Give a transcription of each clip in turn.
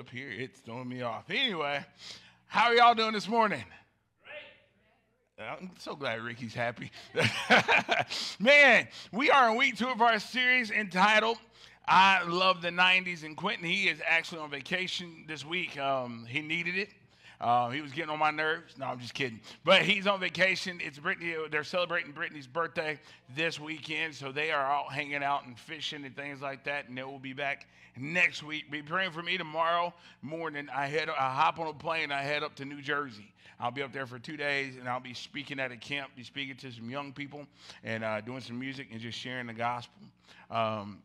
up here. It's throwing me off. Anyway, how are y'all doing this morning? I'm so glad Ricky's happy. Man, we are in week two of our series entitled I Love the 90s. And Quentin, he is actually on vacation this week. Um, he needed it. Uh, he was getting on my nerves. No, I'm just kidding. But he's on vacation. It's Brittany. They're celebrating Brittany's birthday this weekend, so they are out hanging out and fishing and things like that. And they will be back next week. Be praying for me tomorrow morning. I head. I hop on a plane. I head up to New Jersey. I'll be up there for two days, and I'll be speaking at a camp. Be speaking to some young people and uh, doing some music and just sharing the gospel. Um,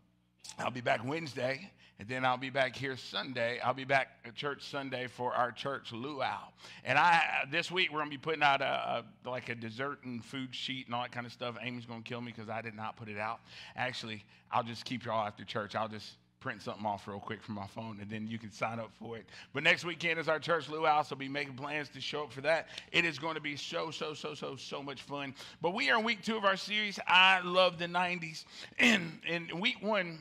I'll be back Wednesday, and then I'll be back here Sunday. I'll be back at church Sunday for our church luau. And I this week we're gonna be putting out a, a like a dessert and food sheet and all that kind of stuff. Amy's gonna kill me because I did not put it out. Actually, I'll just keep y'all after church. I'll just print something off real quick from my phone and then you can sign up for it. But next weekend is our church luau, so be making plans to show up for that. It is going to be so, so, so, so, so much fun. But we are in week two of our series, I Love the 90s. And in week one,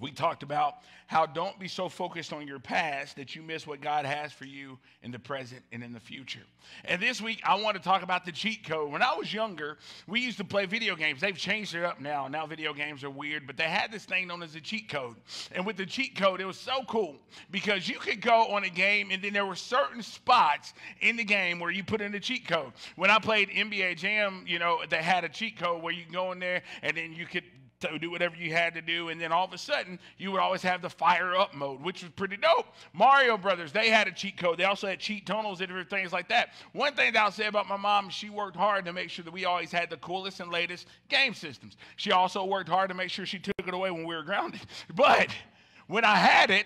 we talked about how don't be so focused on your past that you miss what God has for you in the present and in the future. And this week, I want to talk about the cheat code. When I was younger, we used to play video games. They've changed it up now. Now, video games are weird, but they had this thing known as a cheat code. And with the cheat code, it was so cool because you could go on a game, and then there were certain spots in the game where you put in the cheat code. When I played NBA Jam, you know, they had a cheat code where you go in there and then you could to do whatever you had to do. And then all of a sudden, you would always have the fire up mode, which was pretty dope. Mario Brothers, they had a cheat code. They also had cheat tunnels and different things like that. One thing that I'll say about my mom, she worked hard to make sure that we always had the coolest and latest game systems. She also worked hard to make sure she took it away when we were grounded. But when I had it,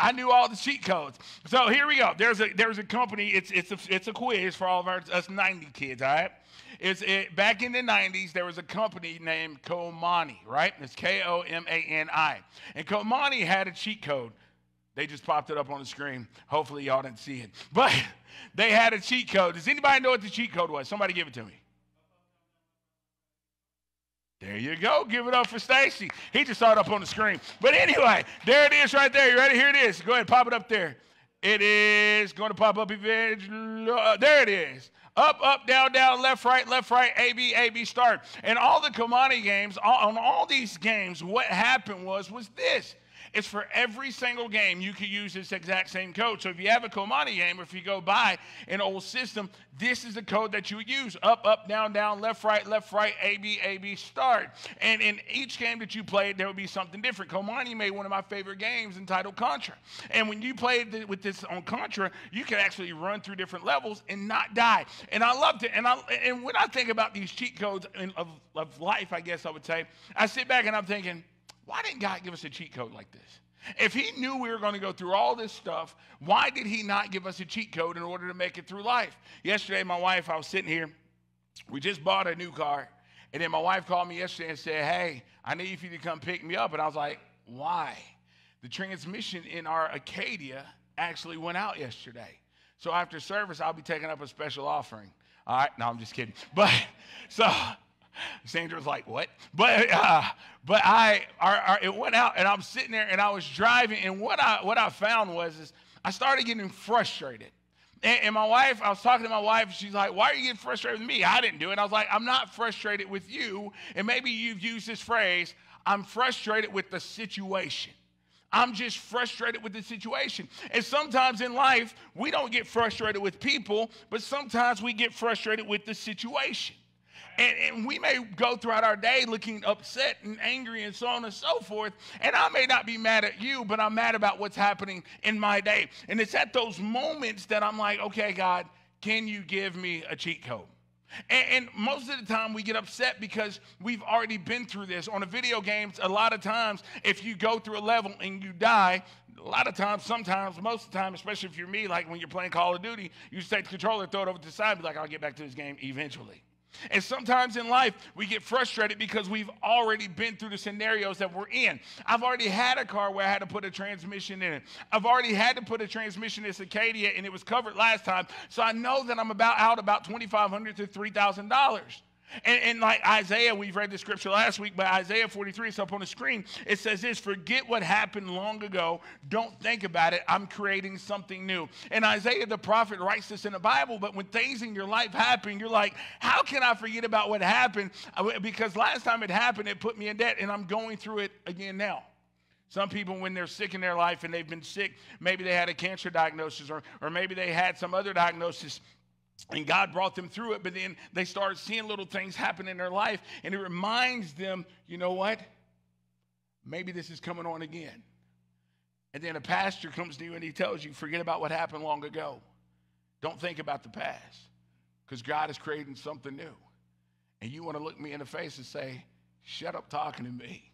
I knew all the cheat codes. So here we go. There's a there's a company. It's it's a it's a quiz for all of our us 90 kids. All right. It's it, back in the 90s. There was a company named Komani. Right. It's K O M A N I. And Komani had a cheat code. They just popped it up on the screen. Hopefully y'all didn't see it. But they had a cheat code. Does anybody know what the cheat code was? Somebody give it to me. There you go. Give it up for Stacy. He just saw it up on the screen. But anyway, there it is right there. You ready? Here it is. Go ahead, pop it up there. It is going to pop up eventually. Uh, there it is. Up, up, down, down, left, right, left, right, A, B, A, B, start. And all the Komani games, on all these games, what happened was, was this. It's for every single game you could use this exact same code. So if you have a Komani game or if you go buy an old system, this is the code that you would use. Up, up, down, down, left, right, left, right, A, B, A, B, start. And in each game that you played, there would be something different. Komani made one of my favorite games entitled Contra. And when you played with this on Contra, you could actually run through different levels and not die. And I loved it. And, I, and when I think about these cheat codes of, of life, I guess I would say, I sit back and I'm thinking, why didn't God give us a cheat code like this? If he knew we were going to go through all this stuff, why did he not give us a cheat code in order to make it through life? Yesterday, my wife, I was sitting here, we just bought a new car, and then my wife called me yesterday and said, Hey, I need you to come pick me up. And I was like, Why? The transmission in our Acadia actually went out yesterday. So after service, I'll be taking up a special offering. All right, no, I'm just kidding. But so Sandra's like, what? But uh, but I our, our, it went out, and I'm sitting there, and I was driving, and what I what I found was is I started getting frustrated. And, and my wife, I was talking to my wife, she's like, Why are you getting frustrated with me? I didn't do it. I was like, I'm not frustrated with you. And maybe you've used this phrase, I'm frustrated with the situation. I'm just frustrated with the situation. And sometimes in life, we don't get frustrated with people, but sometimes we get frustrated with the situation. And, and, we may go throughout our day looking upset and angry and so on and so forth. And I may not be mad at you, but I'm mad about what's happening in my day. And it's at those moments that I'm like, okay, God, can you give me a cheat code? And, most of the time, we get upset because we've already been through this. On a video games, a lot of times, if you go through a level and you die, a lot of times, sometimes, most of the time, especially if you're me, like when you're playing Call of Duty, you take the controller, throw it over to the side, be like, I'll get back to this game eventually. And sometimes in life, we get frustrated because we've already been through the scenarios that we're in. I've already had a car where I had to put a transmission in it. I've already had to put a transmission in Acadia, and it was covered last time. So I know that I'm about out about 2,500 to $3,000. And, and, like Isaiah, we've read the scripture last week, but Isaiah 43, it's up on the screen. It says this Forget what happened long ago. Don't think about it. I'm creating something new. And Isaiah the prophet writes this in the Bible, but when things in your life happen, you're like, How can I forget about what happened? Uh, because last time it happened, it put me in debt, and I'm going through it again now. Some people, when they're sick in their life and they've been sick, maybe they had a cancer diagnosis or, or maybe they had some other diagnosis and God brought them through it, but then they start seeing little things happen in their life, and it reminds them, you know what? Maybe this is coming on again. And then a pastor comes to you and he tells you, forget about what happened long ago. Don't think about the past, because God is creating something new. And you want to look me in the face and say, shut up talking to me.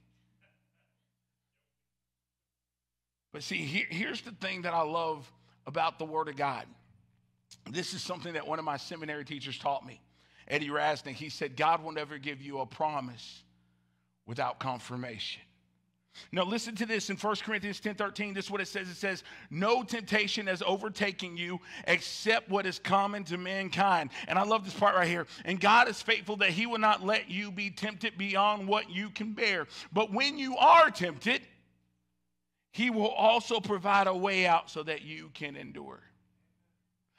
But see, here, here's the thing that I love about the Word of God. This is something that one of my seminary teachers taught me. Eddie Rasnick, he said, God will never give you a promise without confirmation. Now listen to this in 1 Corinthians 10 13. This is what it says. It says, No temptation has overtaken you except what is common to mankind. And I love this part right here. And God is faithful that he will not let you be tempted beyond what you can bear. But when you are tempted, he will also provide a way out so that you can endure.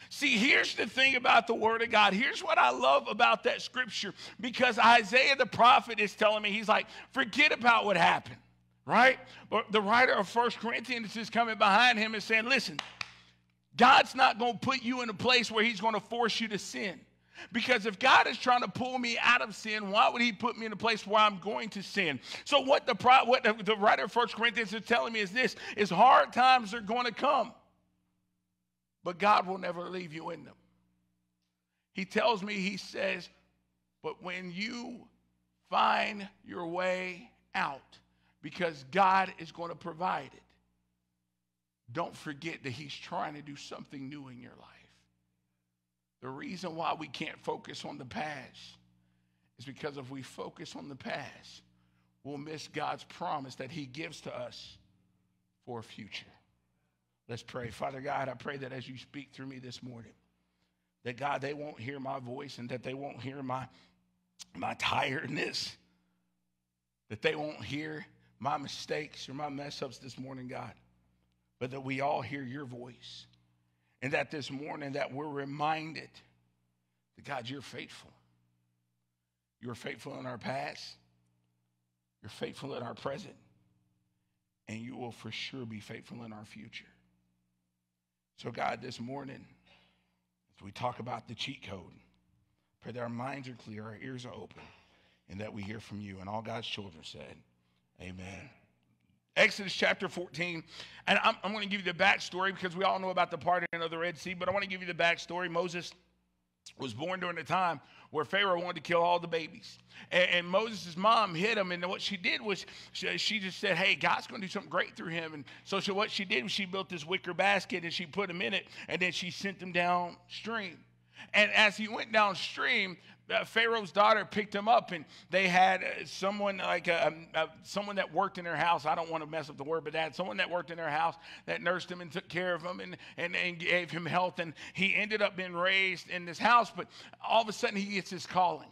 See, here's the thing about the Word of God. Here's what I love about that scripture because Isaiah the prophet is telling me, he's like, forget about what happened, right? But the writer of First Corinthians is coming behind him and saying, listen, God's not going to put you in a place where he's going to force you to sin. Because if God is trying to pull me out of sin, why would He put me in a place where I'm going to sin? So what the what the, the writer of First Corinthians is telling me is this: is hard times are going to come, but God will never leave you in them. He tells me, He says, but when you find your way out, because God is going to provide it, don't forget that He's trying to do something new in your life. The reason why we can't focus on the past is because if we focus on the past, we'll miss God's promise that He gives to us for a future. Let's pray. Father God, I pray that as you speak through me this morning, that God, they won't hear my voice and that they won't hear my, my tiredness, that they won't hear my mistakes or my mess ups this morning, God, but that we all hear your voice and that this morning that we're reminded that God, you're faithful. You're faithful in our past. You're faithful in our present. And you will for sure be faithful in our future. So, God, this morning, as we talk about the cheat code, pray that our minds are clear, our ears are open, and that we hear from you. And all God's children said, Amen. Exodus chapter 14. And I'm, I'm going to give you the backstory because we all know about the parting of the Red Sea, but I want to give you the backstory. Moses was born during a time where Pharaoh wanted to kill all the babies. And, and Moses' mom hit him, and what she did was she, she, just said, Hey, God's going to do something great through him. And so she, what she did was she built this wicker basket and she put him in it, and then she sent him downstream. And as he went downstream, Uh, Pharaoh's daughter picked him up, and they had uh, someone like a, a, someone that worked in their house. I don't want to mess up the word, but that someone that worked in their house that nursed him and took care of him and, and, and gave him health. And he ended up being raised in this house, but all of a sudden he gets his calling.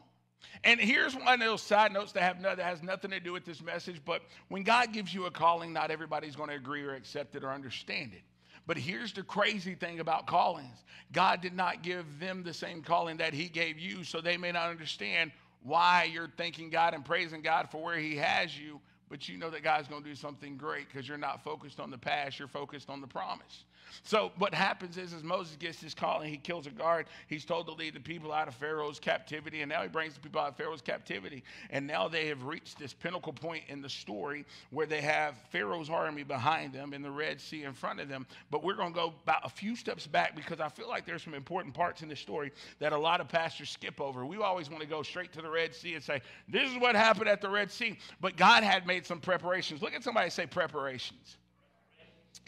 And here's one of those side notes that, have no, that has nothing to do with this message, but when God gives you a calling, not everybody's going to agree or accept it or understand it. But here's the crazy thing about callings God did not give them the same calling that He gave you, so they may not understand why you're thanking God and praising God for where He has you. But you know that God's going to do something great because you're not focused on the past, you're focused on the promise. So what happens is, as Moses gets this calling, he kills a guard. He's told to lead the people out of Pharaoh's captivity, and now he brings the people out of Pharaoh's captivity. And now they have reached this pinnacle point in the story where they have Pharaoh's army behind them and the Red Sea in front of them. But we're going to go about a few steps back because I feel like there's some important parts in the story that a lot of pastors skip over. We always want to go straight to the Red Sea and say, "This is what happened at the Red Sea," but God had made some preparations. Look at somebody say preparations.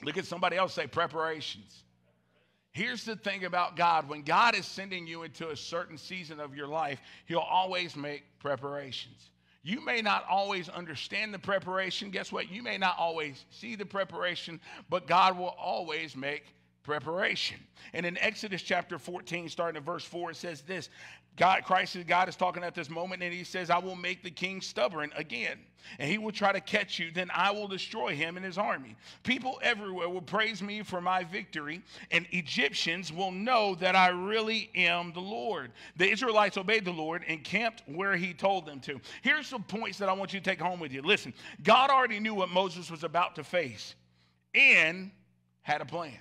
Look at somebody else say preparations. Here's the thing about God when God is sending you into a certain season of your life, He'll always make preparations. You may not always understand the preparation. Guess what? You may not always see the preparation, but God will always make preparation. And in Exodus chapter 14, starting at verse 4, it says this God, Christ is God is talking at this moment, and he says, I will make the king stubborn again, and he will try to catch you, then I will destroy him and his army. People everywhere will praise me for my victory, and Egyptians will know that I really am the Lord. The Israelites obeyed the Lord and camped where he told them to. Here's some points that I want you to take home with you. Listen, God already knew what Moses was about to face and had a plan.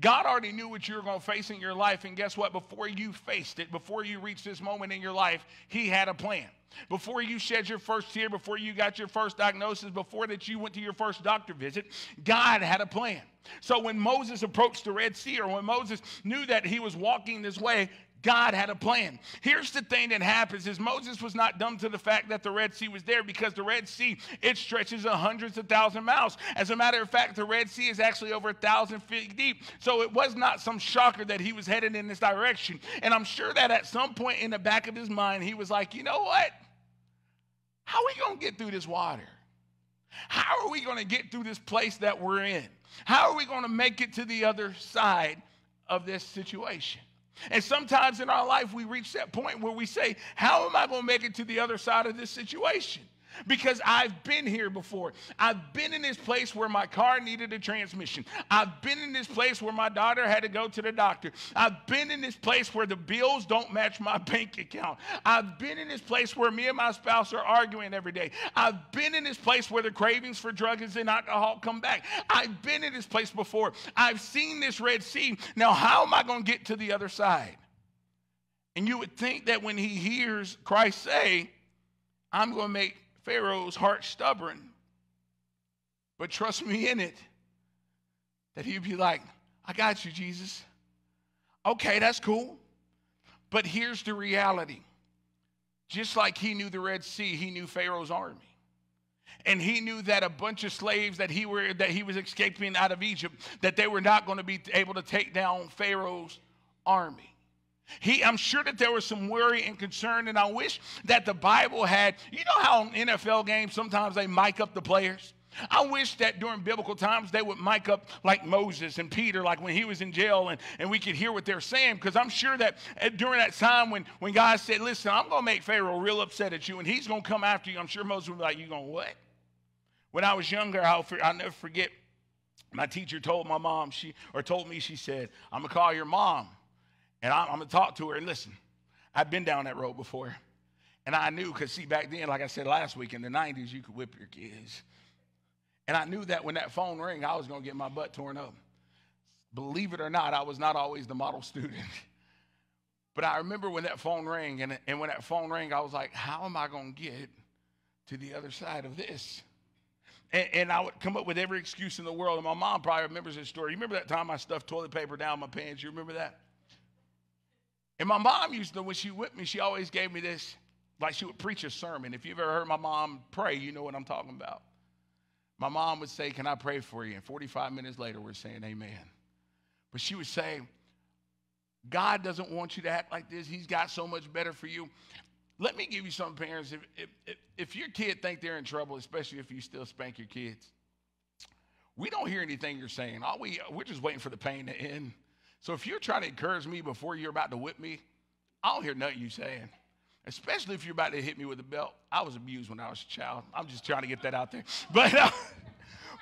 God already knew what you were going to face in your life. And guess what? Before you faced it, before you reached this moment in your life, He had a plan. Before you shed your first tear, before you got your first diagnosis, before that you went to your first doctor visit, God had a plan. So when Moses approached the Red Sea, or when Moses knew that he was walking this way, God had a plan. Here's the thing that happens is Moses was not dumb to the fact that the Red Sea was there because the Red Sea, it stretches hundreds of thousand miles. As a matter of fact, the Red Sea is actually over a thousand feet deep. So it was not some shocker that he was headed in this direction. And I'm sure that at some point in the back of his mind, he was like, you know what? How are we going to get through this water? How are we going to get through this place that we're in? How are we going to make it to the other side of this situation? And sometimes in our life, we reach that point where we say, How am I going to make it to the other side of this situation? Because I've been here before. I've been in this place where my car needed a transmission. I've been in this place where my daughter had to go to the doctor. I've been in this place where the bills don't match my bank account. I've been in this place where me and my spouse are arguing every day. I've been in this place where the cravings for drugs and alcohol come back. I've been in this place before. I've seen this Red Sea. Now, how am I going to get to the other side? And you would think that when he hears Christ say, I'm going to make Pharaoh's heart stubborn. But trust me in it, that he'd be like, I got you, Jesus. Okay, that's cool. But here's the reality. Just like he knew the Red Sea, he knew Pharaoh's army. And he knew that a bunch of slaves that he were that he was escaping out of Egypt, that they were not going to be able to take down Pharaoh's army. He, I'm sure that there was some worry and concern, and I wish that the Bible had. You know how in NFL games sometimes they mic up the players? I wish that during biblical times they would mic up like Moses and Peter, like when he was in jail, and, and we could hear what they're saying. Because I'm sure that eh, during that time when, when God said, Listen, I'm going to make Pharaoh real upset at you, and he's going to come after you, I'm sure Moses would be like, You going what? When I was younger, I'll, I'll never forget, my teacher told my mom, she or told me, she said, I'm going to call your mom. And I'm, I'm going to talk to her and listen. I've been down that road before. And I knew, because see, back then, like I said last week, in the 90s, you could whip your kids. And I knew that when that phone rang, I was going to get my butt torn up. Believe it or not, I was not always the model student. But I remember when that phone rang, and, and when that phone rang, I was like, how am I going to get to the other side of this? And, and, I would come up with every excuse in the world. And my mom probably remembers this story. You remember that time I stuffed toilet paper down my pants? You remember that? And my mom used to, when she whipped me, she always gave me this, like she would preach a sermon. If you've ever heard my mom pray, you know what I'm talking about. My mom would say, Can I pray for you? And 45 minutes later, we're saying amen. But she would say, God doesn't want you to act like this. He's got so much better for you. Let me give you some parents. If, if, if, your kid think they're in trouble, especially if you still spank your kids, we don't hear anything you're saying. All we, we're just waiting for the pain to end. So if you're trying to encourage me before you're about to whip me, I don't hear nothing you saying. Especially if you're about to hit me with a belt. I was abused when I was a child. I'm just trying to get that out there. But, uh,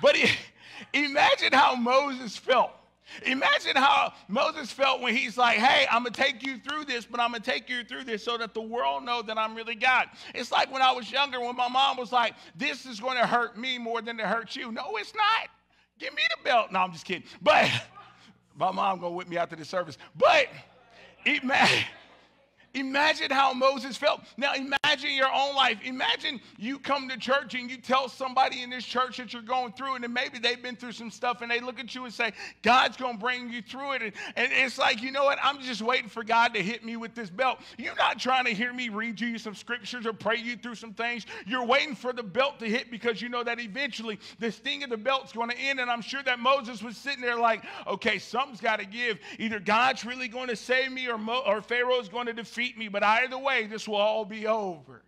but imagine how Moses felt. Imagine how Moses felt when he's like, hey, I'm going to take you through this, but I'm going to take you through this so that the world know that I'm really God. It's like when I was younger when my mom was like, this is going to hurt me more than it hurts you. No, it's not. Give me the belt. No, I'm just kidding. But my mom gonna whip me after the service. But imagine, imagine how Moses felt. Now imagine your own life. Imagine you come to church and you tell somebody in this church that you're going through, and then maybe they've been through some stuff, and they look at you and say, God's gonna bring you through it. And, and it's like, you know what? I'm just waiting for God to hit me with this belt. You're not trying to hear me read you some scriptures or pray you through some things. You're waiting for the belt to hit because you know that eventually the sting of the belt's gonna end. And I'm sure that Moses was sitting there like, okay, something's gotta give. Either God's really gonna save me or, Mo- or Pharaoh's gonna defeat me, but either way, this will all be over.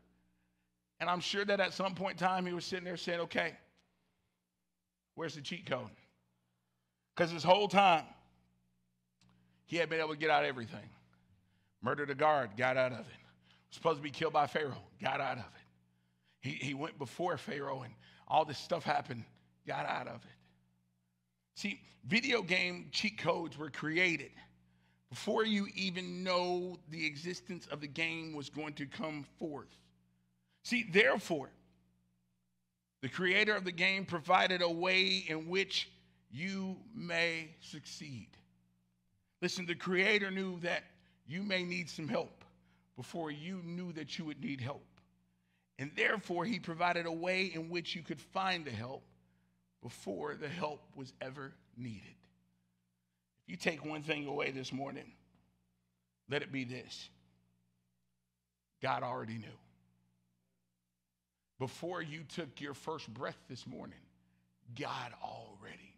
And I'm sure that at some point in time he was sitting there saying, okay, where's the cheat code? Because this whole time, he had been able to get out of everything. Murdered a guard, got out of it. Was supposed to be killed by Pharaoh, got out of it. He, he went before Pharaoh and all this stuff happened, got out of it. See, video game cheat codes were created before you even know the existence of the game was going to come forth. See, therefore, the creator of the game provided a way in which you may succeed. Listen, the creator knew that you may need some help before you knew that you would need help. And therefore, he provided a way in which you could find the help before the help was ever needed. You take one thing away this morning, let it be this God already knew. Before you took your first breath this morning, God already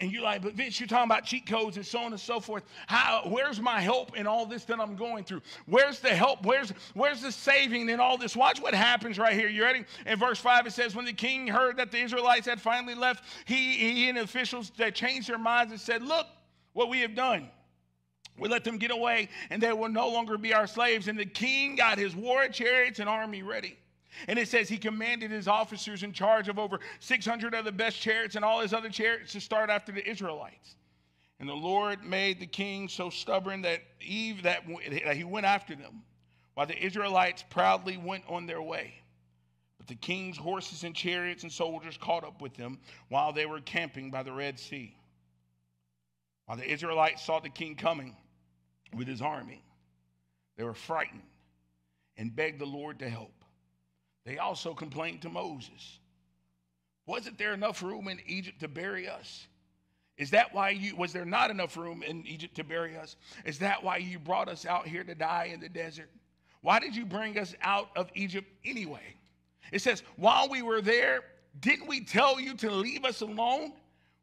and you're like, but Vince, you're talking about cheat codes and so on and so forth. How, where's my help in all this that I'm going through? Where's the help? Where's, where's the saving in all this? Watch what happens right here. You ready? In verse 5, it says, When the king heard that the Israelites had finally left, he, he and officials they changed their minds and said, Look what we have done. We let them get away, and they will no longer be our slaves. And the king got his war chariots and army ready. And it says he commanded his officers in charge of over 600 of the best chariots and all his other chariots to start after the Israelites. And the Lord made the king so stubborn that Eve that, that he went after them, while the Israelites proudly went on their way. But the king's horses and chariots and soldiers caught up with them while they were camping by the Red Sea. While the Israelites saw the king coming with his army, they were frightened and begged the Lord to help. They also complained to Moses. Wasn't there enough room in Egypt to bury us? Is that why you, was there not enough room in Egypt to bury us? Is that why you brought us out here to die in the desert? Why did you bring us out of Egypt anyway? It says, while we were there, didn't we tell you to leave us alone?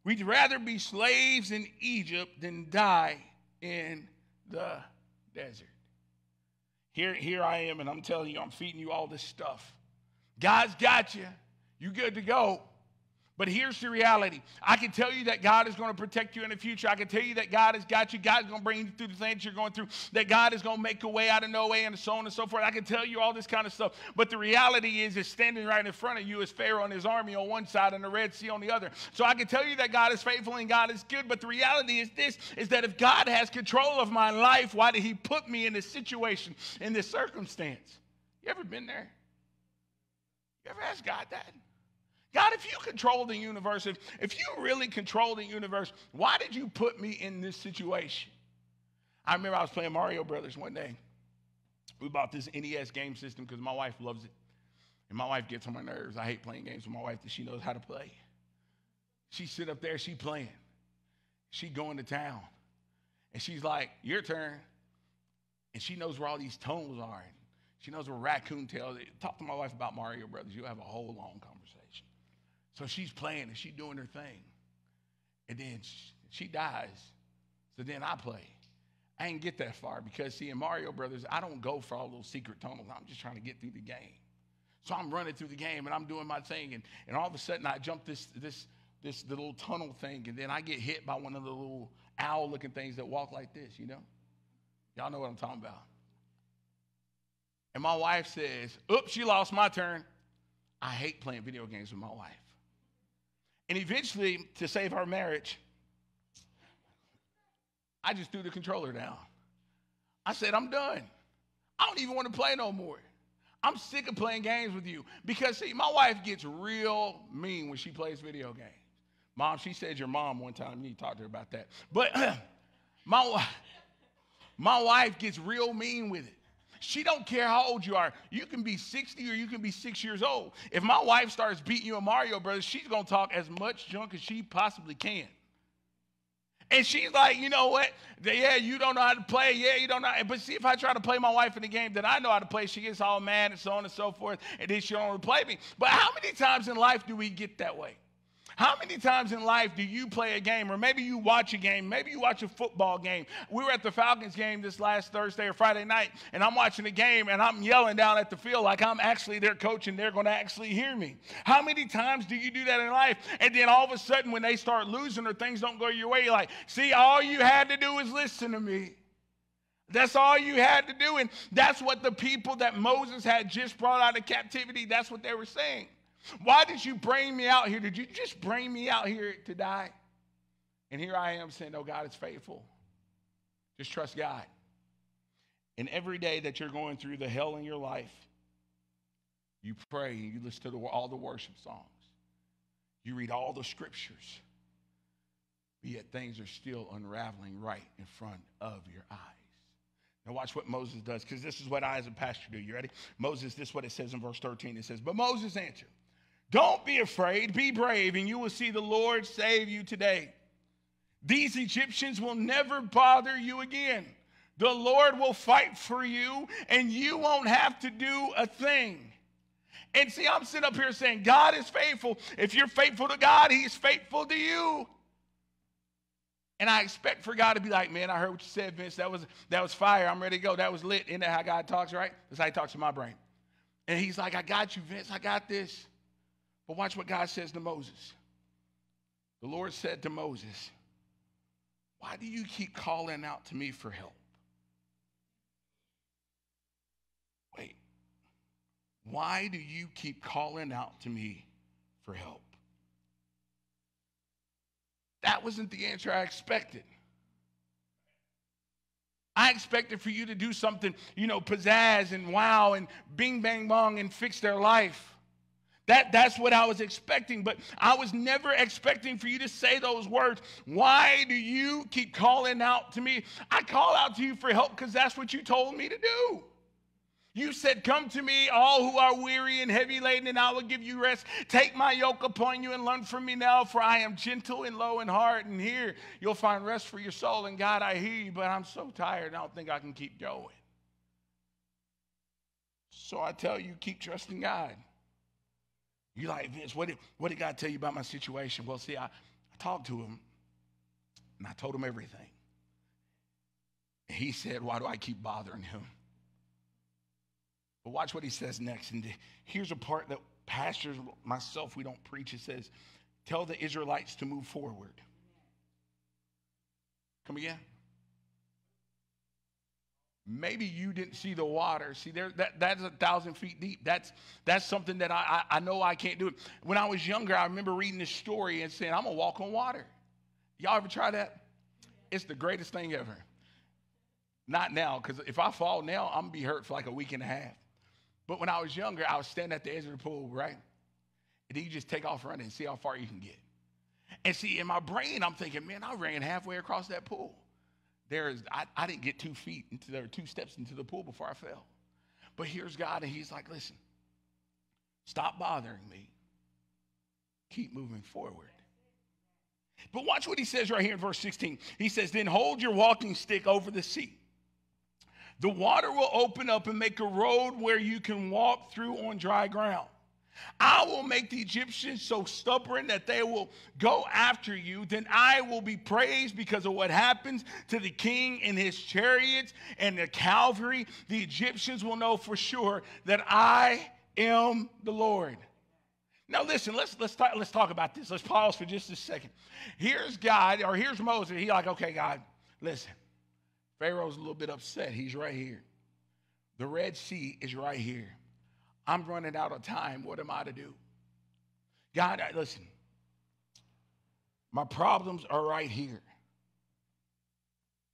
We'd rather be slaves in Egypt than die in the desert. Here, here I am, and I'm telling you, I'm feeding you all this stuff. God's got you. You good to go. But here's the reality. I can tell you that God is going to protect you in the future. I can tell you that God has got you. God's going to bring you through the things you're going through. That God is going to make a way out of no way and so on and so forth. I can tell you all this kind of stuff. But the reality is, is standing right in front of you is Pharaoh and his army on one side and the Red Sea on the other. So I can tell you that God is faithful and God is good. But the reality is this, is that if God has control of my life, why did he put me in this situation, in this circumstance? You ever been there? You ever ask God that? God, if you control the universe, if, if you really control the universe, why did you put me in this situation? I remember I was playing Mario Brothers one day. We bought this NES game system because my wife loves it. And my wife gets on my nerves. I hate playing games with my wife that she knows how to play. She sit up there, she playing. She going to town. And she's like, your turn. And she knows where all these tones are. She knows where raccoon tail. Talk to my wife about Mario Brothers. You'll have a whole long conversation. So she's playing and she's doing her thing. And then she dies. So then I play. I ain't get that far because, see, in Mario Brothers, I don't go for all those secret tunnels. I'm just trying to get through the game. So I'm running through the game and I'm doing my thing. And, and all of a sudden, I jump this, this, this little tunnel thing. And then I get hit by one of the little owl looking things that walk like this, you know? Y'all know what I'm talking about. And my wife says, Oops, she lost my turn. I hate playing video games with my wife. And eventually, to save our marriage, I just threw the controller down. I said, I'm done. I don't even want to play no more. I'm sick of playing games with you. Because, see, my wife gets real mean when she plays video games. Mom, she said your mom one time. You need to talk to her about that. But my, my wife gets real mean with it. She don't care how old you are. You can be 60 or you can be six years old. If my wife starts beating you in Mario Brothers, she's gonna talk as much junk as she possibly can. And she's like, you know what? Yeah, you don't know how to play. Yeah, you don't know. But see, if I try to play my wife in the game that I know how to play, she gets all mad and so on and so forth, and then she don't want to play me. But how many times in life do we get that way? How many times in life do you play a game, or maybe you watch a game, maybe you watch a football game? We were at the Falcons game this last Thursday or Friday night, and I'm watching the game and I'm yelling down at the field like I'm actually their coach and they're going to actually hear me. How many times do you do that in life? And then all of a sudden, when they start losing or things don't go your way, you're like, see, all you had to do was listen to me. That's all you had to do. And that's what the people that Moses had just brought out of captivity, that's what they were saying. Why did you bring me out here? Did you just bring me out here to die? And here I am saying, Oh, God is faithful. Just trust God. And every day that you're going through the hell in your life, you pray and you listen to the, all the worship songs. You read all the scriptures. But yet things are still unraveling right in front of your eyes. Now, watch what Moses does, because this is what I, as a pastor, do. You ready? Moses, this is what it says in verse 13. It says, But Moses answered, don't be afraid, be brave, and you will see the Lord save you today. These Egyptians will never bother you again. The Lord will fight for you, and you won't have to do a thing. And see, I'm sitting up here saying, God is faithful. If you're faithful to God, He's faithful to you. And I expect for God to be like, man, I heard what you said, Vince. That was that was fire. I'm ready to go. That was lit. Isn't that how God talks, right? That's how he talks to my brain. And he's like, I got you, Vince. I got this. But watch what God says to Moses. The Lord said to Moses, Why do you keep calling out to me for help? Wait. Why do you keep calling out to me for help? That wasn't the answer I expected. I expected for you to do something, you know, pizzazz and wow and bing, bang, bong and fix their life. That, that's what I was expecting, but I was never expecting for you to say those words. Why do you keep calling out to me? I call out to you for help because that's what you told me to do. You said, Come to me, all who are weary and heavy laden, and I will give you rest. Take my yoke upon you and learn from me now, for I am gentle and low in heart. And here you'll find rest for your soul. And God, I hear you, but I'm so tired, I don't think I can keep going. So I tell you, keep trusting God. You like, Vince, what did, what did God tell you about my situation? Well, see, I, I talked to him and I told him everything. He said, Why do I keep bothering him? But watch what he says next. And here's a part that pastors, myself, we don't preach. It says, Tell the Israelites to move forward. Come again? Maybe you didn't see the water. See, there that, that's a thousand feet deep. That's that's something that I, I, I know I can't do. It. When I was younger, I remember reading this story and saying, I'm gonna walk on water. Y'all ever try that? It's the greatest thing ever. Not now, because if I fall now, I'm gonna be hurt for like a week and a half. But when I was younger, I was standing at the edge of the pool, right? And you just take off running and see how far you can get. And see, in my brain, I'm thinking, man, I ran halfway across that pool there is, I, I didn't get two feet into there, two steps into the pool before I fell. But here's God, and He's like, listen, stop bothering me. Keep moving forward. But watch what he says right here in verse 16. He says, Then hold your walking stick over the sea. The water will open up and make a road where you can walk through on dry ground. I will make the Egyptians so stubborn that they will go after you. Then I will be praised because of what happens to the king and his chariots and the cavalry. The Egyptians will know for sure that I am the Lord. Now listen, let's let's talk, let's talk about this. Let's pause for just a second. Here's God, or here's Moses. He like, okay, God, listen. Pharaoh's a little bit upset. He's right here. The Red Sea is right here. I'm running out of time. What am I to do? God, listen, my problems are right here.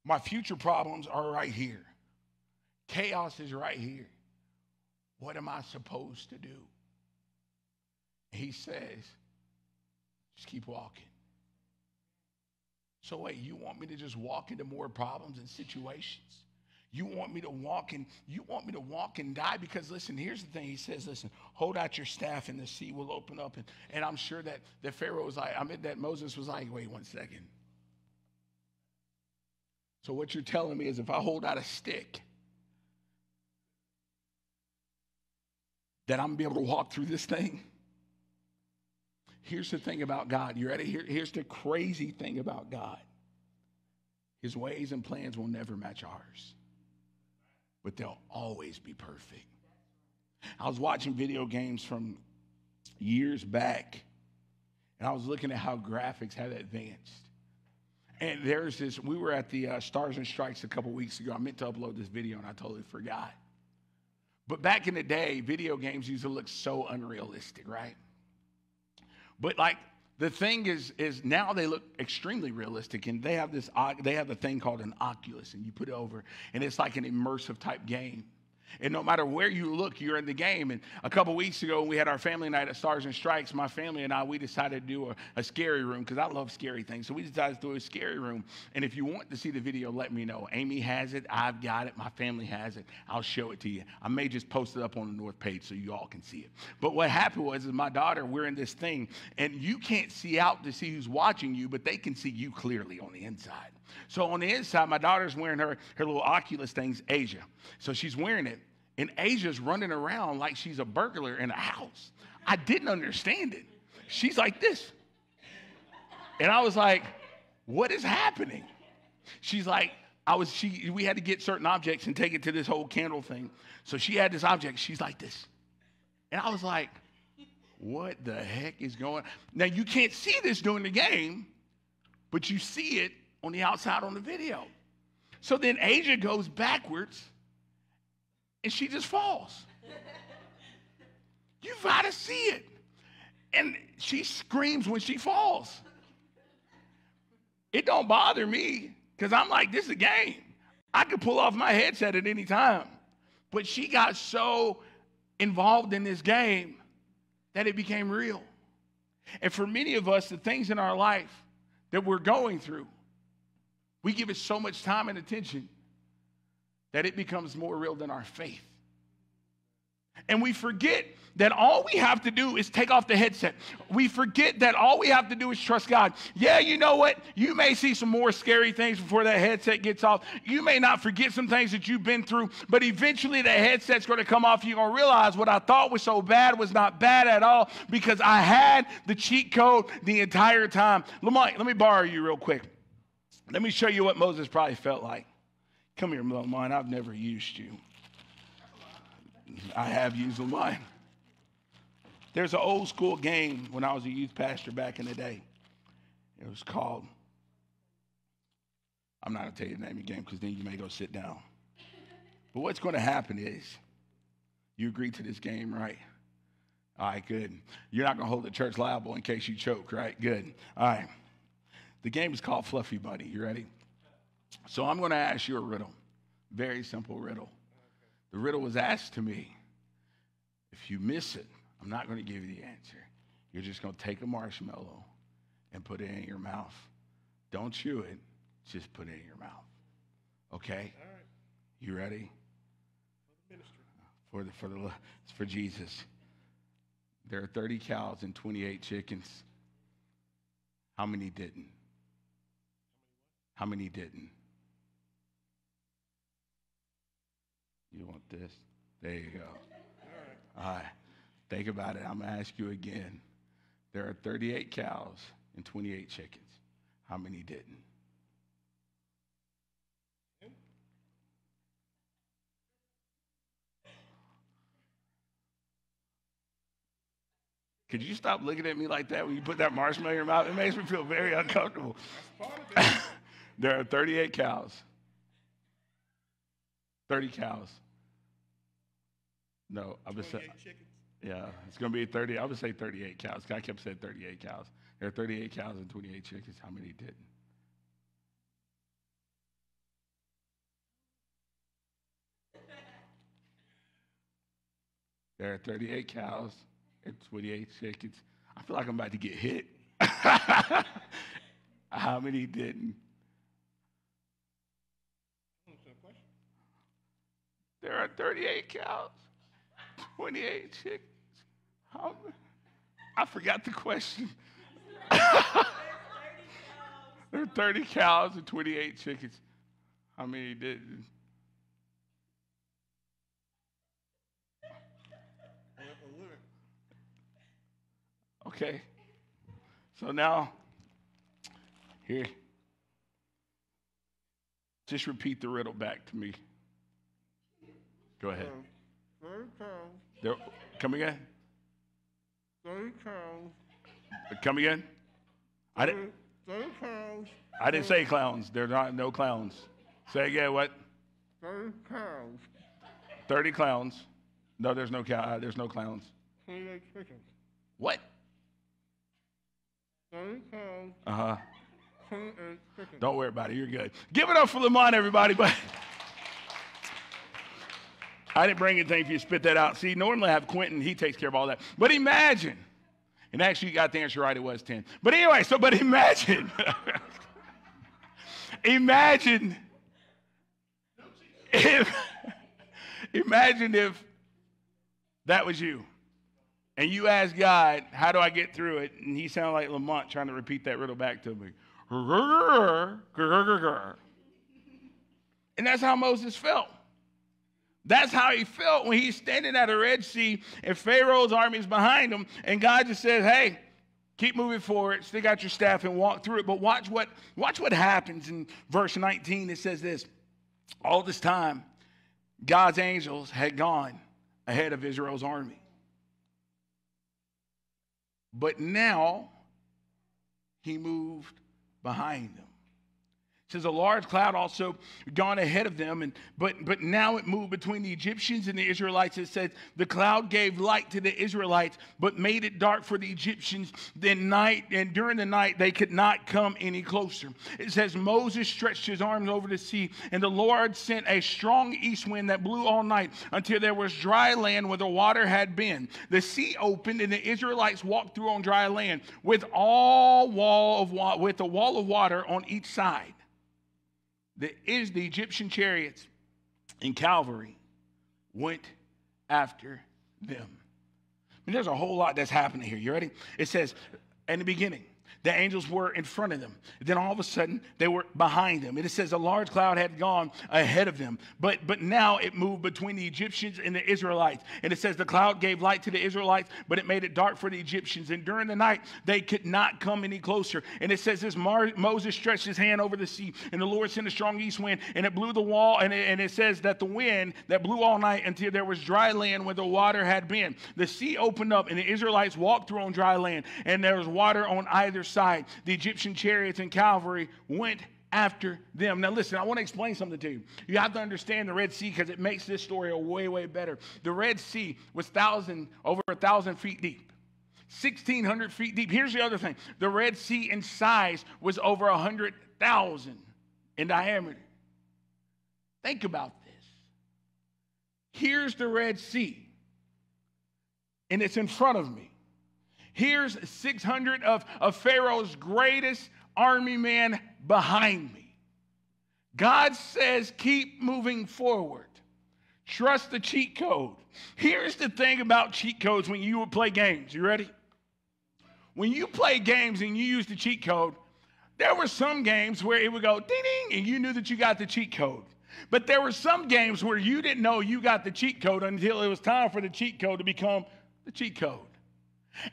My future problems are right here. Chaos is right here. What am I supposed to do? He says, just keep walking. So, wait, you want me to just walk into more problems and situations? You want me to walk and you want me to walk and die? Because listen, here's the thing. He says, listen, hold out your staff and the sea will open up. And, and I'm sure that, that Pharaoh was like, I mean that Moses was like, wait one second. So what you're telling me is if I hold out a stick, that I'm gonna be able to walk through this thing? Here's the thing about God. You ready? Here, here's the crazy thing about God His ways and plans will never match ours, but they'll always be perfect. I was watching video games from years back, and I was looking at how graphics had advanced. And there's this, we were at the uh, Stars and Strikes a couple weeks ago. I meant to upload this video and I totally forgot. But back in the day, video games used to look so unrealistic, right? But like the thing is, is now they look extremely realistic, and they have this, they have a thing called an Oculus, and you put it over, and it's like an immersive type game. And no matter where you look, you're in the game. And a couple weeks ago, we had our family night at Stars and Strikes. My family and I, we decided to do a, a scary room because I love scary things. So we decided to do a scary room. And if you want to see the video, let me know. Amy has it. I've got it. My family has it. I'll show it to you. I may just post it up on the North page so you all can see it. But what happened was, is my daughter, we're in this thing, and you can't see out to see who's watching you, but they can see you clearly on the inside. So on the inside, my daughter's wearing her, her little Oculus things, Asia. So she's wearing it, and Asia's running around like she's a burglar in a house. I didn't understand it. She's like this. And I was like, what is happening? She's like, I was, she, we had to get certain objects and take it to this whole candle thing. So she had this object. She's like this. And I was like, what the heck is going on? Now, you can't see this during the game, but you see it on the outside on the video. So then Asia goes backwards and she just falls. You've got to see it. And she screams when she falls. It don't bother me because I'm like, this is a game. I could pull off my headset at any time. But she got so involved in this game that it became real. And for many of us, the things in our life that we're going through, we give it so much time and attention that it becomes more real than our faith. And we forget that all we have to do is take off the headset. We forget that all we have to do is trust God. Yeah, you know what? You may see some more scary things before that headset gets off. You may not forget some things that you've been through, but eventually the headset's going to come off. You're going to realize what I thought was so bad was not bad at all because I had the cheat code the entire time. Lamont, let me borrow you real quick. Let me show you what Moses probably felt like. Come here, little mine. I've never used you. I have used Lamont. There's an old school game when I was a youth pastor back in the day. It was called, I'm not going to tell you the name of the game because then you may go sit down. But what's going to happen is you agree to this game, right? All right, good. You're not going to hold the church liable in case you choke, right? Good. All right. The game is called Fluffy Buddy. You ready? So I'm going to ask you a riddle. Very simple riddle. The riddle was asked to me. If you miss it, I'm not going to give you the answer. You're just going to take a marshmallow and put it in your mouth. Don't chew it, just put it in your mouth. Okay? All right. You ready? For the For the for the for Jesus. There are 30 cows and 28 chickens. How many didn't? How many didn't? You want this? There you go. All right. Think about it. I'm going to ask you again. There are 38 cows and 28 chickens. How many didn't? Could you stop looking at me like that when you put that marshmallow in your mouth? It makes me feel very uncomfortable. there are 38 cows. 30 cows. No, I was saying. Yeah, it's going to be 30. I would say 38 cows. I kept saying 38 cows. There are 38 cows and 28 chickens. How many didn't? There are 38 cows and 28 chickens. I feel like I'm about to get hit. How many didn't? There are 38 cows. 28 chickens. How, I forgot the question. there are 30 cows and 28 chickens. How many did? Okay. So now, here, just repeat the riddle back to me. Go ahead. Thirty pounds, There, come again. thirty pounds, Come again. I didn't. thirty pounds, I didn't say clowns. There are not no clowns. Say again. What? thirty pounds, Thirty clowns. No, there's no cow. uh, There's no clowns. twenty-eight chickens. What? Thirty pounds, Uh huh. Don't worry about it. You're good. Give it up for Lamont, everybody. But I didn't bring anything for you to spit that out. See, normally I have Quentin. He takes care of all that. But imagine. And actually, you got the answer right. It was 10. But anyway, so, but imagine. imagine. If, imagine if that was you. And you asked God, how do I get through it? And he sounded like Lamont trying to repeat that riddle back to me. And that's how Moses felt. That's how he felt when he's standing at the Red Sea and Pharaoh's army is behind him. And God just says, hey, keep moving forward, stick out your staff and walk through it. But watch what, watch what happens in verse 19. It says this All this time, God's angels had gone ahead of Israel's army. But now he moved behind them. It says a large cloud also gone ahead of them, and but but now it moved between the Egyptians and the Israelites. It says the cloud gave light to the Israelites, but made it dark for the Egyptians. Then night and during the night they could not come any closer. It says Moses stretched his arms over the sea, and the Lord sent a strong east wind that blew all night until there was dry land where the water had been. The sea opened, and the Israelites walked through on dry land with all wall of wa- with a wall of water on each side the, is the Egyptian chariots and cavalry went after them. I mean, there's a whole lot that's happening here. You ready? It says, in the beginning, the angels were in front of them. Then all of a sudden, they were behind them. And it says a large cloud had gone ahead of them. But, but now it moved between the Egyptians and the Israelites. And it says the cloud gave light to the Israelites, but it made it dark for the Egyptians. And during the night, they could not come any closer. And it says this Mar- Moses stretched his hand over the sea, and the Lord sent a strong east wind, and it blew the wall. And it, and it says that the wind that blew all night until there was dry land where the water had been. The sea opened up, and the Israelites walked through on dry land, and there was water on either side. Side, the Egyptian chariots and cavalry went after them. Now, listen, I want to explain something to you. You have to understand the Red Sea because it makes this story way, way better. The Red Sea was thousand over a thousand feet deep. 1,600 feet deep. Here's the other thing the Red Sea in size was over 100,000 in diameter. Think about this. Here's the Red Sea, and it's in front of me. Here's 600 of, of Pharaoh's greatest army men behind me. God says, keep moving forward. Trust the cheat code. Here's the thing about cheat codes when you would play games. You ready? When you play games and you use the cheat code, there were some games where it would go ding ding and you knew that you got the cheat code. But there were some games where you didn't know you got the cheat code until it was time for the cheat code to become the cheat code.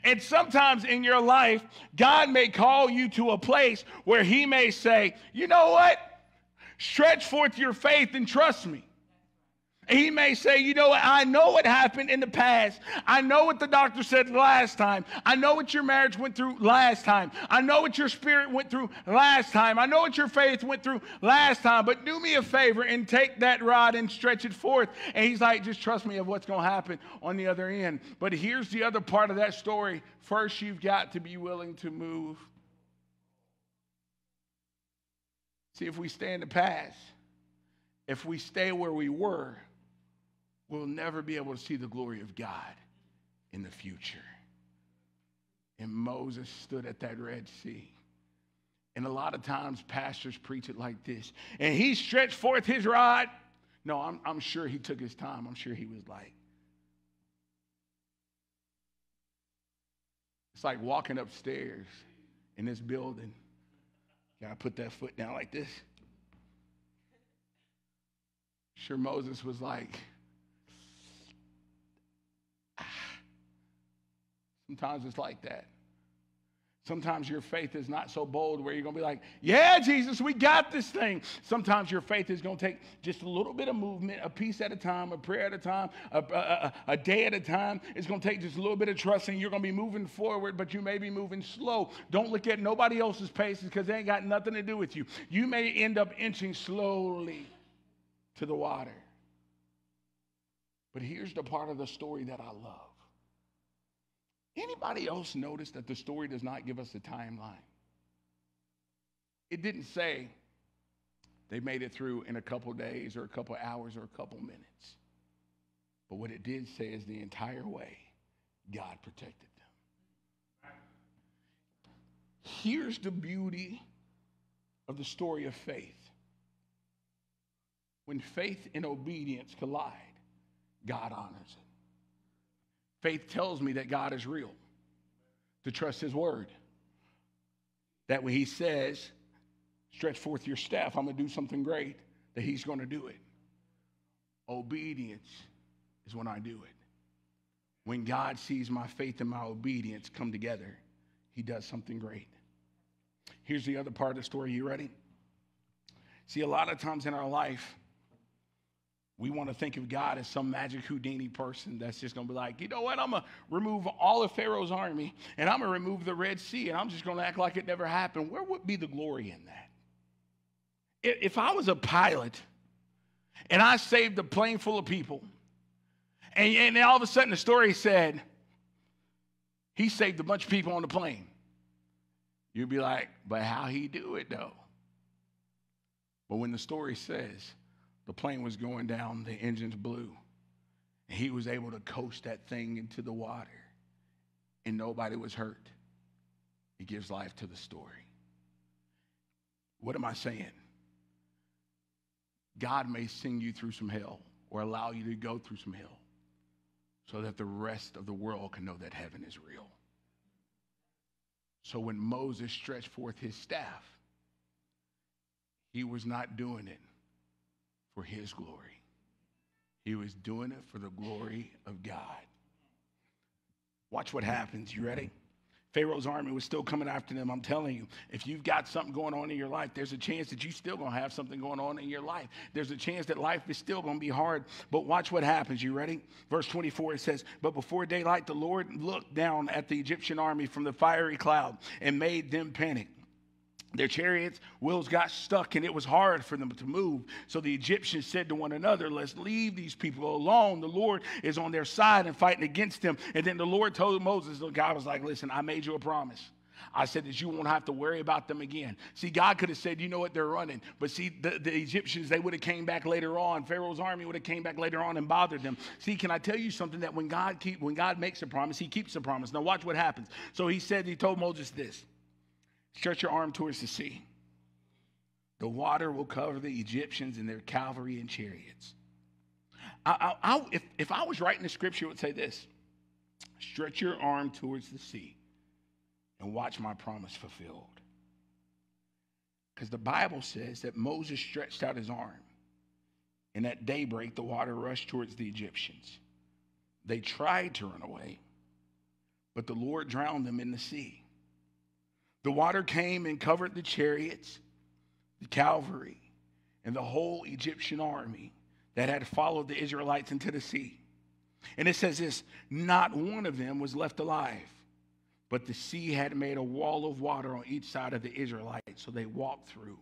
And sometimes in your life, God may call you to a place where He may say, you know what? Stretch forth your faith and trust me. He may say, you know what? I know what happened in the past. I know what the doctor said last time. I know what your marriage went through last time. I know what your spirit went through last time. I know what your faith went through last time. But do me a favor and take that rod and stretch it forth. And he's like, just trust me of what's going to happen on the other end. But here's the other part of that story. First, you've got to be willing to move. See, if we stay in the past, if we stay where we were, we'll never be able to see the glory of God in the future. And Moses stood at that Red Sea. And a lot of times pastors preach it like this. And he stretched forth his rod. No, I'm, I'm sure he took his time. I'm sure he was like, it's like walking upstairs in this building. Gotta put that foot down like this. Sure, Moses was like, Sometimes it's like that. Sometimes your faith is not so bold where you're going to be like, Yeah, Jesus, we got this thing. Sometimes your faith is going to take just a little bit of movement, a piece at a time, a prayer at a time, a, a, a day at a time. It's going to take just a little bit of trust, and you're going to be moving forward, but you may be moving slow. Don't look at nobody else's pace because they ain't got nothing to do with you. You may end up inching slowly to the water. But here's the part of the story that I love. Anybody else notice that the story does not give us a timeline? It didn't say they made it through in a couple days or a couple hours or a couple minutes. But what it did say is the entire way, God protected them. Here's the beauty of the story of faith. When faith and obedience collide, God honors it. Faith tells me that God is real, to trust His word. That when He says, stretch forth your staff, I'm going to do something great, that He's going to do it. Obedience is when I do it. When God sees my faith and my obedience come together, He does something great. Here's the other part of the story. You ready? See, a lot of times in our life, we want to think of God as some magic Houdini person that's just going to be like, you know what? I'm going to remove all of Pharaoh's army and I'm going to remove the Red Sea and I'm just going to act like it never happened. Where would be the glory in that? If I was a pilot and I saved a plane full of people, and, and all of a sudden the story said he saved a bunch of people on the plane, you'd be like, but how he do it though? But when the story says, the plane was going down, the engines blew. And he was able to coast that thing into the water, and nobody was hurt. He gives life to the story. What am I saying? God may sing you through some hell or allow you to go through some hell so that the rest of the world can know that heaven is real. So when Moses stretched forth his staff, he was not doing it for his glory. He was doing it for the glory of God. Watch what happens. You ready? Pharaoh's army was still coming after them. I'm telling you, if you've got something going on in your life, there's a chance that you're still going to have something going on in your life. There's a chance that life is still going to be hard. But watch what happens. You ready? Verse 24 it says, But before daylight, the Lord looked down at the Egyptian army from the fiery cloud and made them panic. Their chariots' wheels got stuck and it was hard for them to move. So the Egyptians said to one another, Let's leave these people alone. The Lord is on their side and fighting against them. And then the Lord told Moses, God was like, Listen, I made you a promise. I said that you won't have to worry about them again. See, God could have said, you know what, they're running. But see, the, the Egyptians, they would have came back later on. Pharaoh's army would have came back later on and bothered them. See, can I tell you something that when God keep when God makes a promise, he keeps a promise. Now watch what happens. So he said, he told Moses this. Stretch your arm towards the sea. The water will cover the Egyptians and their cavalry and chariots. I, I, I, if, if I was writing the scripture, it would say this Stretch your arm towards the sea and watch my promise fulfilled. Because the Bible says that Moses stretched out his arm, and at daybreak, the water rushed towards the Egyptians. They tried to run away, but the Lord drowned them in the sea. The water came and covered the chariots, the cavalry, and the whole Egyptian army that had followed the Israelites into the sea. And it says this not one of them was left alive, but the sea had made a wall of water on each side of the Israelites, so they walked through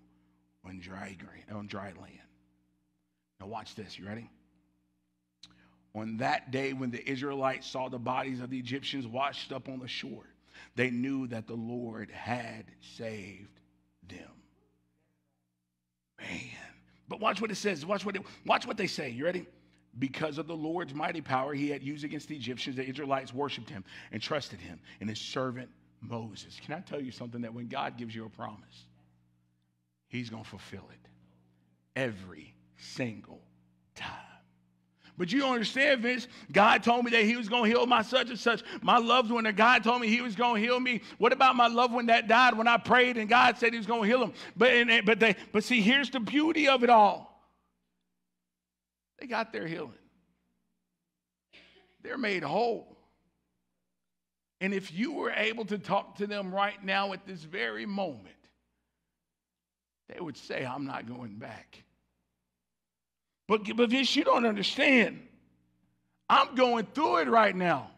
on dry, on dry land. Now, watch this. You ready? On that day, when the Israelites saw the bodies of the Egyptians washed up on the shore, they knew that the Lord had saved them. Man. But watch what it says. Watch what, it, watch what they say. You ready? Because of the Lord's mighty power he had used against the Egyptians, the Israelites worshiped him and trusted him and his servant Moses. Can I tell you something that when God gives you a promise, he's going to fulfill it every single time. But you don't understand, Vince. God told me that He was going to heal my such and such, my loved one, and God told me He was going to heal me. What about my loved one that died when I prayed and God said He was going to heal him? But, and, but, they, but see, here's the beauty of it all they got their healing, they're made whole. And if you were able to talk to them right now at this very moment, they would say, I'm not going back. But, but you don't understand. I'm going through it right now.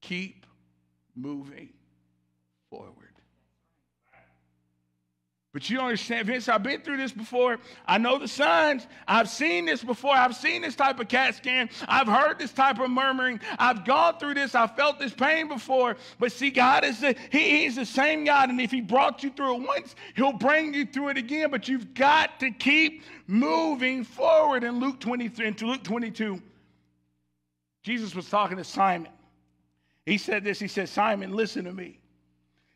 Keep moving forward. But you don't understand, Vince, I've been through this before. I know the signs. I've seen this before. I've seen this type of CAT scan. I've heard this type of murmuring. I've gone through this. I've felt this pain before. But see, God is the, he, He's the same God. And if He brought you through it once, He'll bring you through it again. But you've got to keep moving forward. In Luke 23, in Luke 22, Jesus was talking to Simon. He said this, he said, Simon, listen to me.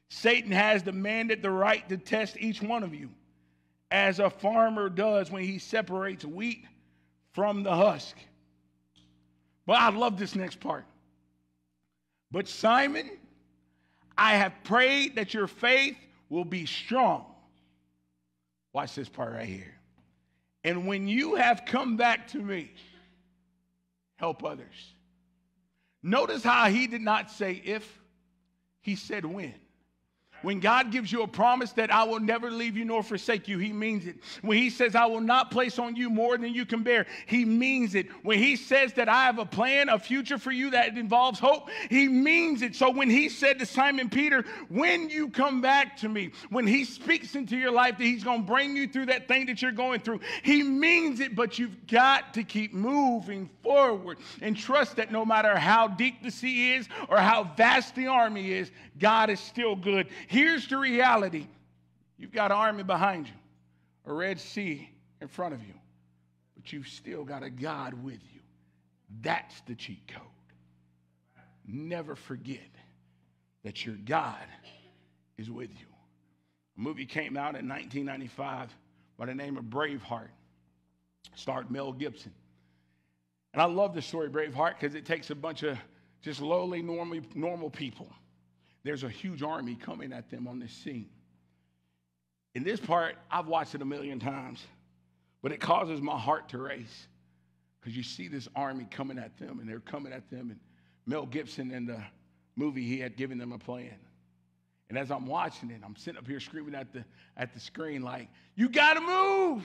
Satan has demanded the right to test each one of you, as a farmer does when he separates wheat from the husk. But I love this next part. But Simon, I have prayed that your faith will be strong. Watch this part right here. And when you have come back to me, help others. Notice how he did not say if, he said when. When God gives you a promise that I will never leave you nor forsake you, He means it. When He says, I will not place on you more than you can bear, He means it. When He says that I have a plan, a future for you that involves hope, He means it. So when He said to Simon Peter, When you come back to me, when He speaks into your life that He's going to bring you through that thing that you're going through, He means it, but you've got to keep moving forward and trust that no matter how deep the sea is or how vast the army is, God is still good. Here's the reality you've got an army behind you, a Red Sea in front of you, but you've still got a God with you. That's the cheat code. Never forget that your God is with you. A movie came out in 1995 by the name of Braveheart, starred Mel Gibson. And I love the story Braveheart because it takes a bunch of just lowly, normal, normal people there's a huge army coming at them on this scene. In this part, I've watched it a million times, but it causes my heart to race because you see this army coming at them, and they're coming at them. And Mel Gibson in the movie, he had given them a plan. And as I'm watching it, I'm sitting up here screaming at the, at the screen, like, you got to move.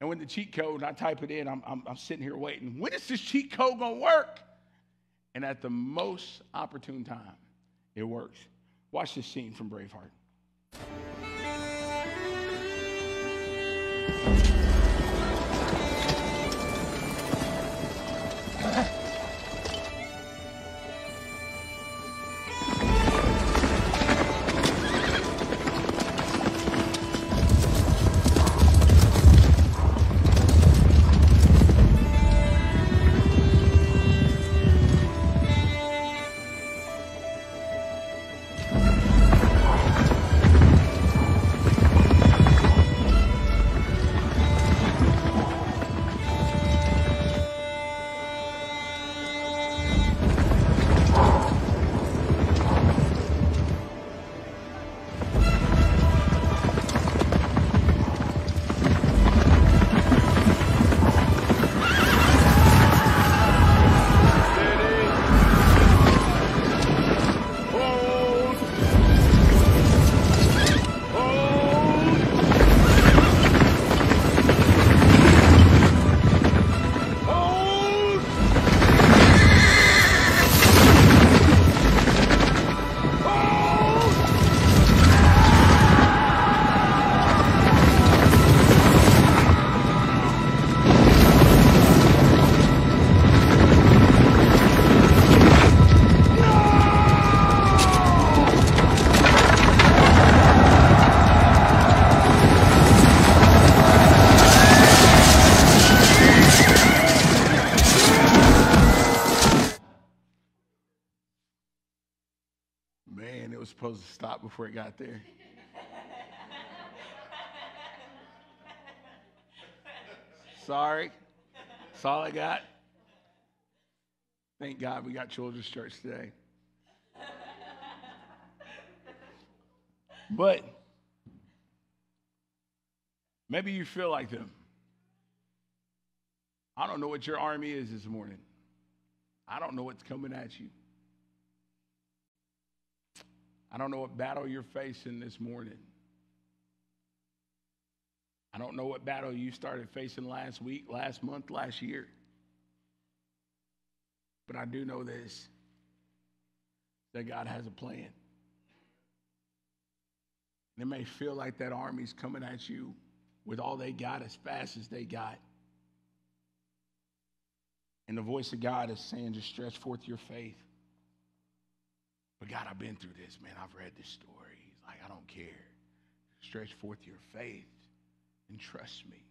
And when the cheat code, I type it in, I'm, I'm, I'm sitting here waiting. When is this cheat code to work? And at the most opportune time, it works. Watch this scene from Braveheart. That's all I got. Thank God we got children's church today. But maybe you feel like them. I don't know what your army is this morning. I don't know what's coming at you. I don't know what battle you're facing this morning. I don't know what battle you started facing last week, last month, last year. But I do know this that God has a plan. And it may feel like that army's coming at you with all they got as fast as they got. And the voice of God is saying, just stretch forth your faith. But God, I've been through this, man. I've read this story. He's like, I don't care. Stretch forth your faith and trust me.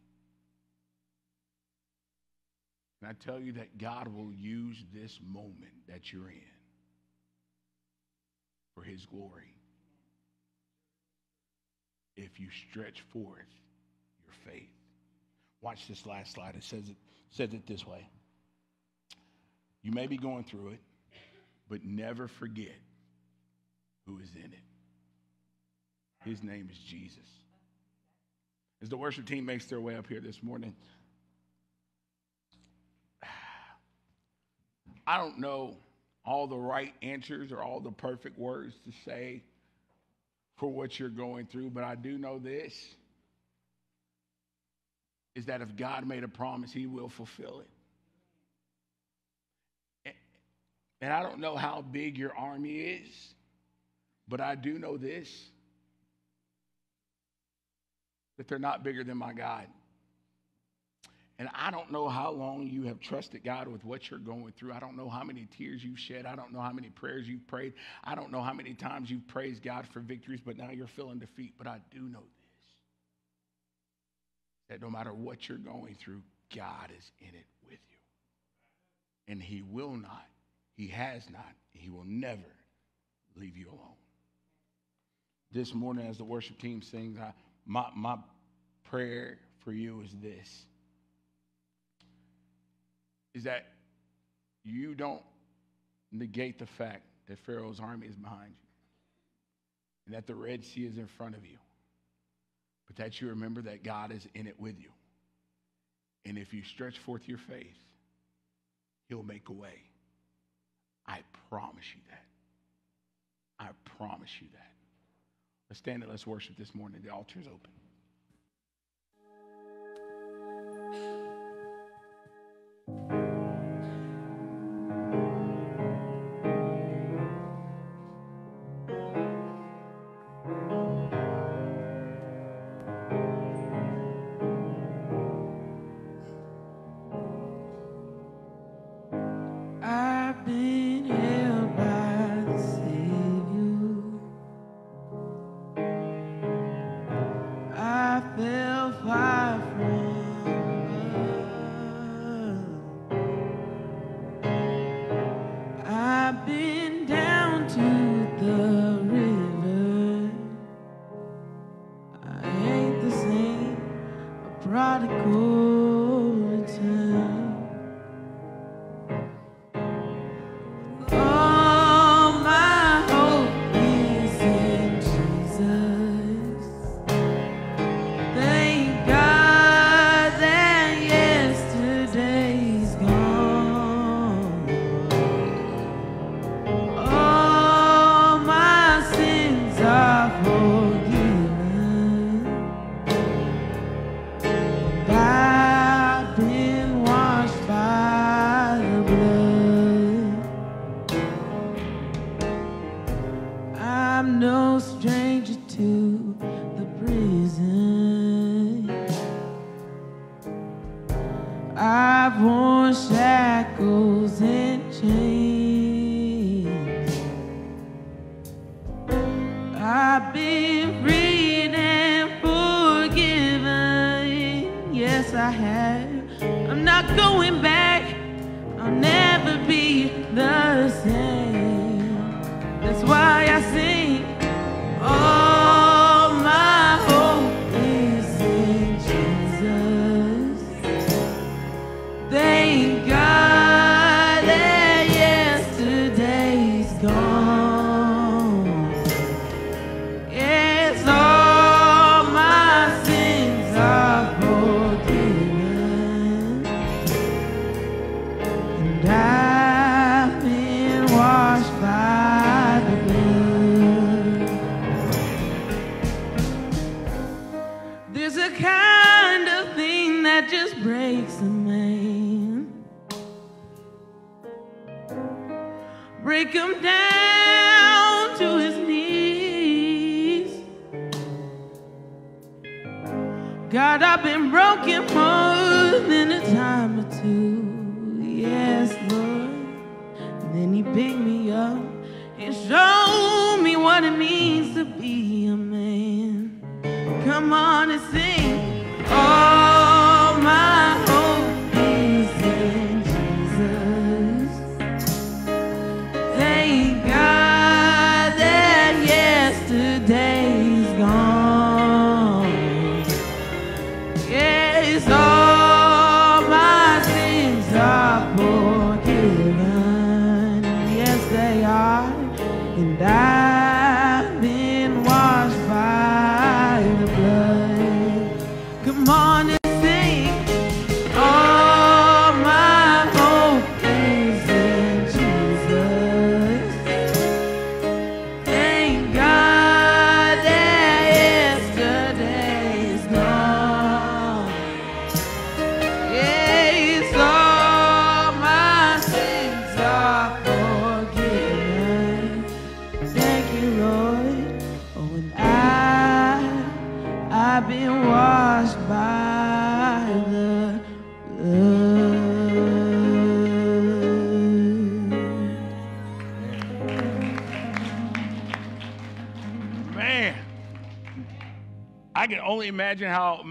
And I tell you that God will use this moment that you're in for his glory if you stretch forth your faith. Watch this last slide. It says it, says it this way. You may be going through it, but never forget who is in it. His name is Jesus. As the worship team makes their way up here this morning, I don't know all the right answers or all the perfect words to say for what you're going through, but I do know this is that if God made a promise, he will fulfill it. And I don't know how big your army is, but I do know this that they're not bigger than my God. And I don't know how long you have trusted God with what you're going through. I don't know how many tears you've shed. I don't know how many prayers you've prayed. I don't know how many times you've praised God for victories, but now you're feeling defeat. But I do know this that no matter what you're going through, God is in it with you. And He will not, He has not, He will never leave you alone. This morning, as the worship team sings, I, my, my prayer for you is this is that you don't negate the fact that Pharaoh's army is behind you and that the Red Sea is in front of you, but that you remember that God is in it with you. And if you stretch forth your faith, He'll make a way. I promise you that. I promise you that. Let's stand and let's worship this morning. The altar is open. Break him down to his knees. God, I've been broken more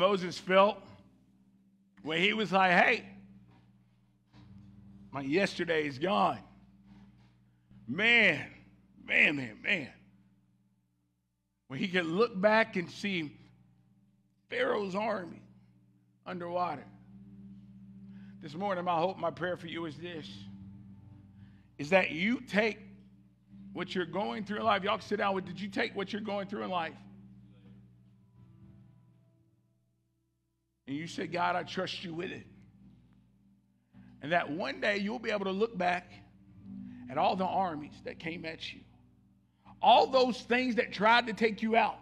Moses felt when he was like, hey, my yesterday is gone. Man, man, man, man. When he could look back and see Pharaoh's army underwater. This morning, my hope, my prayer for you is this is that you take what you're going through in life. Y'all sit down with, did you take what you're going through in life? And you say, God, I trust you with it. And that one day you'll be able to look back at all the armies that came at you, all those things that tried to take you out,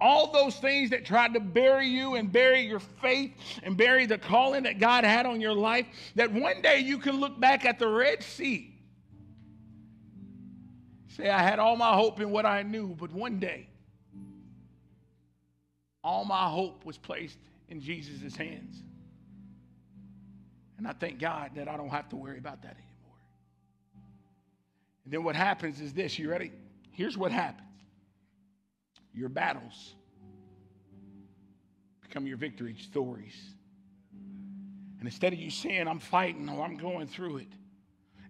all those things that tried to bury you and bury your faith and bury the calling that God had on your life, that one day you can look back at the Red Sea. Say, I had all my hope in what I knew, but one day, all my hope was placed in Jesus' hands. And I thank God that I don't have to worry about that anymore. And then what happens is this you ready? Here's what happens your battles become your victory stories. And instead of you saying, I'm fighting or I'm going through it,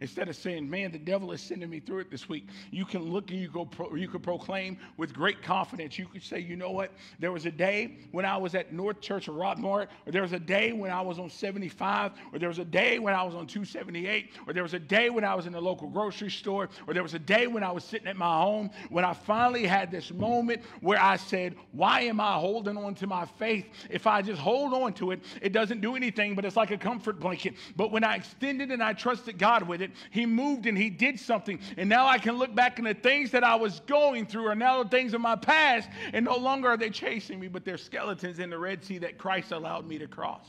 Instead of saying, man, the devil is sending me through it this week, you can look and you, go pro- you can proclaim with great confidence. You could say, you know what? There was a day when I was at North Church of Rockmart, or there was a day when I was on 75, or there was a day when I was on 278, or there was a day when I was in the local grocery store, or there was a day when I was sitting at my home, when I finally had this moment where I said, why am I holding on to my faith? If I just hold on to it, it doesn't do anything, but it's like a comfort blanket. But when I extended and I trusted God with it, He moved and He did something. And now I can look back and the things that I was going through are now the things of my past, and no longer are they chasing me, but they're skeletons in the Red Sea that Christ allowed me to cross.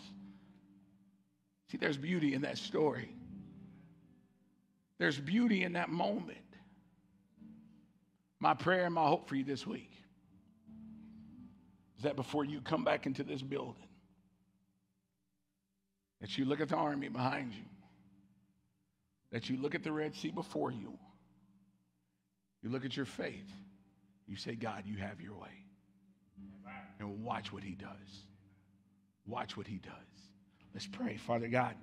See, there's beauty in that story. There's beauty in that moment. My prayer and my hope for you this week is that before you come back into this building, that you look at the army behind you, that you look at the Red Sea before you, you look at your faith, you say, God, you have your way. And watch what he does. Watch what he does. Let's pray. Father God,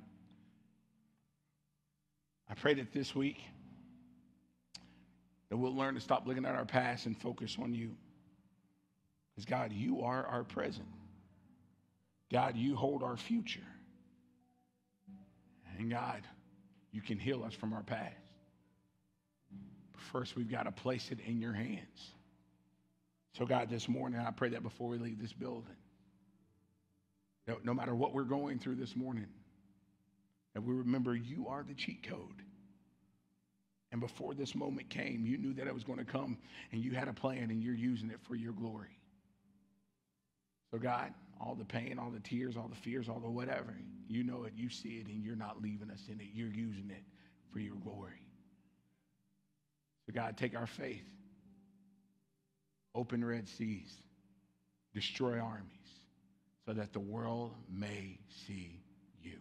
I pray that this week that we'll learn to stop looking at our past and focus on you. Because God, you are our present. God, you hold our future. And God, you can heal us from our past. But first, we've got to place it in your hands. So, God, this morning, I pray that before we leave this building, that no matter what we're going through this morning, that we remember you are the cheat code. And before this moment came, you knew that it was going to come, and you had a plan, and you're using it for your glory. So, God, all the pain, all the tears, all the fears, all the whatever. You know it, you see it, and you're not leaving us in it. You're using it for your glory. So, God, take our faith, open Red Seas, destroy armies, so that the world may see you.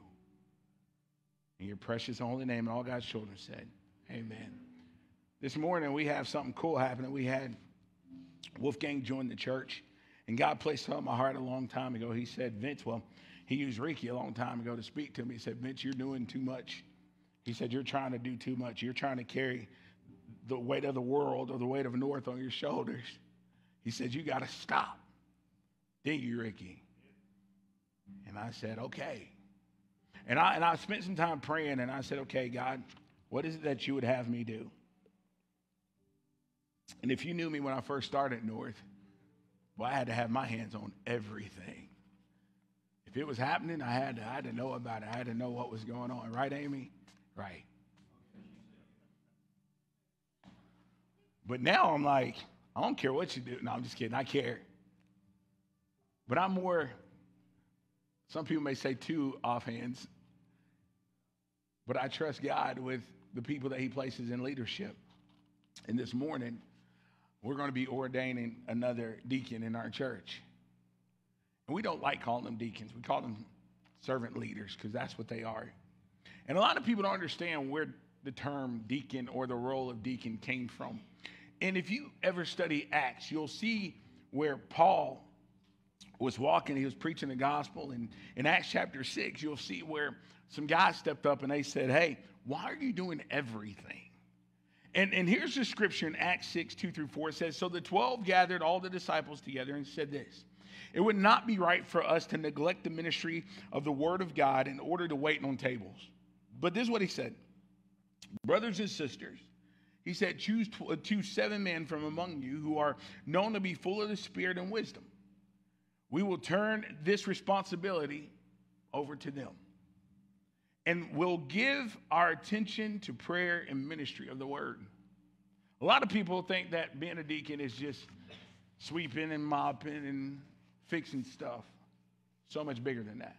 In your precious holy name, and all God's children said, Amen. This morning, we have something cool happening. We had Wolfgang join the church, and God placed something on my heart a long time ago. He said, Vince, well, he used Ricky a long time ago to speak to me. He said, Vince, you're doing too much. He said, You're trying to do too much. You're trying to carry the weight of the world or the weight of North on your shoulders. He said, You got to stop. Did you, Ricky? And I said, Okay. And I, and I spent some time praying and I said, Okay, God, what is it that you would have me do? And if you knew me when I first started North, well, I had to have my hands on everything. If it was happening, I had to, I had to know about it. I had to know what was going on. Right, Amy? Right. But now I'm like, I don't care what you do. No, I'm just kidding. I care. But I'm more, some people may say two offhands, but I trust God with the people that He places in leadership. And this morning, we're going to be ordaining another deacon in our church. And we don't like calling them deacons, we call them servant leaders because that's what they are. And a lot of people don't understand where the term deacon or the role of deacon came from. And if you ever study Acts, you'll see where Paul was walking, he was preaching the gospel. And in Acts chapter 6, you'll see where some guys stepped up and they said, Hey, why are you doing everything? And, and here's the scripture in Acts 6, 2 through 4. It says, So the 12 gathered all the disciples together and said this It would not be right for us to neglect the ministry of the word of God in order to wait on tables. But this is what he said Brothers and sisters, he said, choose, tw- uh, choose seven men from among you who are known to be full of the Spirit and wisdom. We will turn this responsibility over to them. And we'll give our attention to prayer and ministry of the word. A lot of people think that being a deacon is just sweeping and mopping and fixing stuff. So much bigger than that.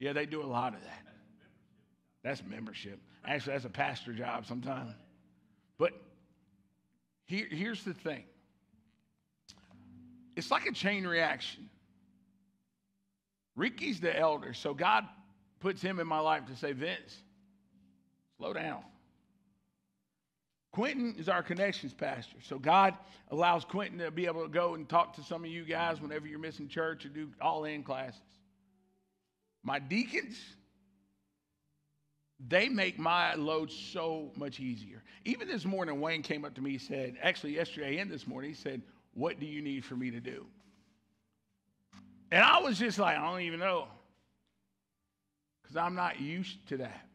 Yeah, they do a lot of that. That's membership. Actually, that's a pastor job sometimes. But here, here's the thing it's like a chain reaction. Ricky's the elder, so God puts him in my life to say, Vince, slow down. Quentin is our connections pastor. So God allows Quentin to be able to go and talk to some of you guys whenever you're missing church or do all in classes. My deacons, they make my load so much easier. Even this morning, Wayne came up to me, he said, actually yesterday and this morning, he said, What do you need for me to do? And I was just like, I don't even know. Because I'm not used to that.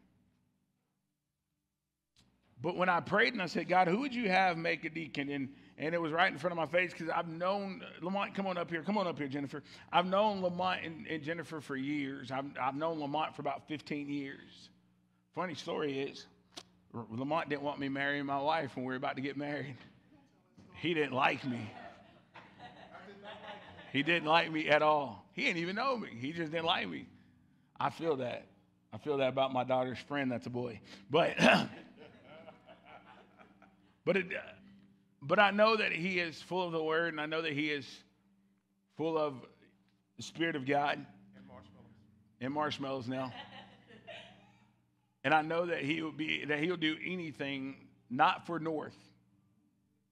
But when I prayed and I said, God, who would you have make a deacon? And, and it was right in front of my face because I've known Lamont, come on up here. Come on up here, Jennifer. I've known Lamont and, and Jennifer for years. I've, I've known Lamont for about 15 years. Funny story is, Lamont didn't want me marrying my wife when we were about to get married. He didn't like me. He didn't like me at all. He didn't even know me. He just didn't like me. I feel that. I feel that about my daughter's friend that's a boy. But but it, but I know that he is full of the word and I know that he is full of the spirit of God And marshmallows. and marshmallows now. and I know that he will be that he'll do anything not for north,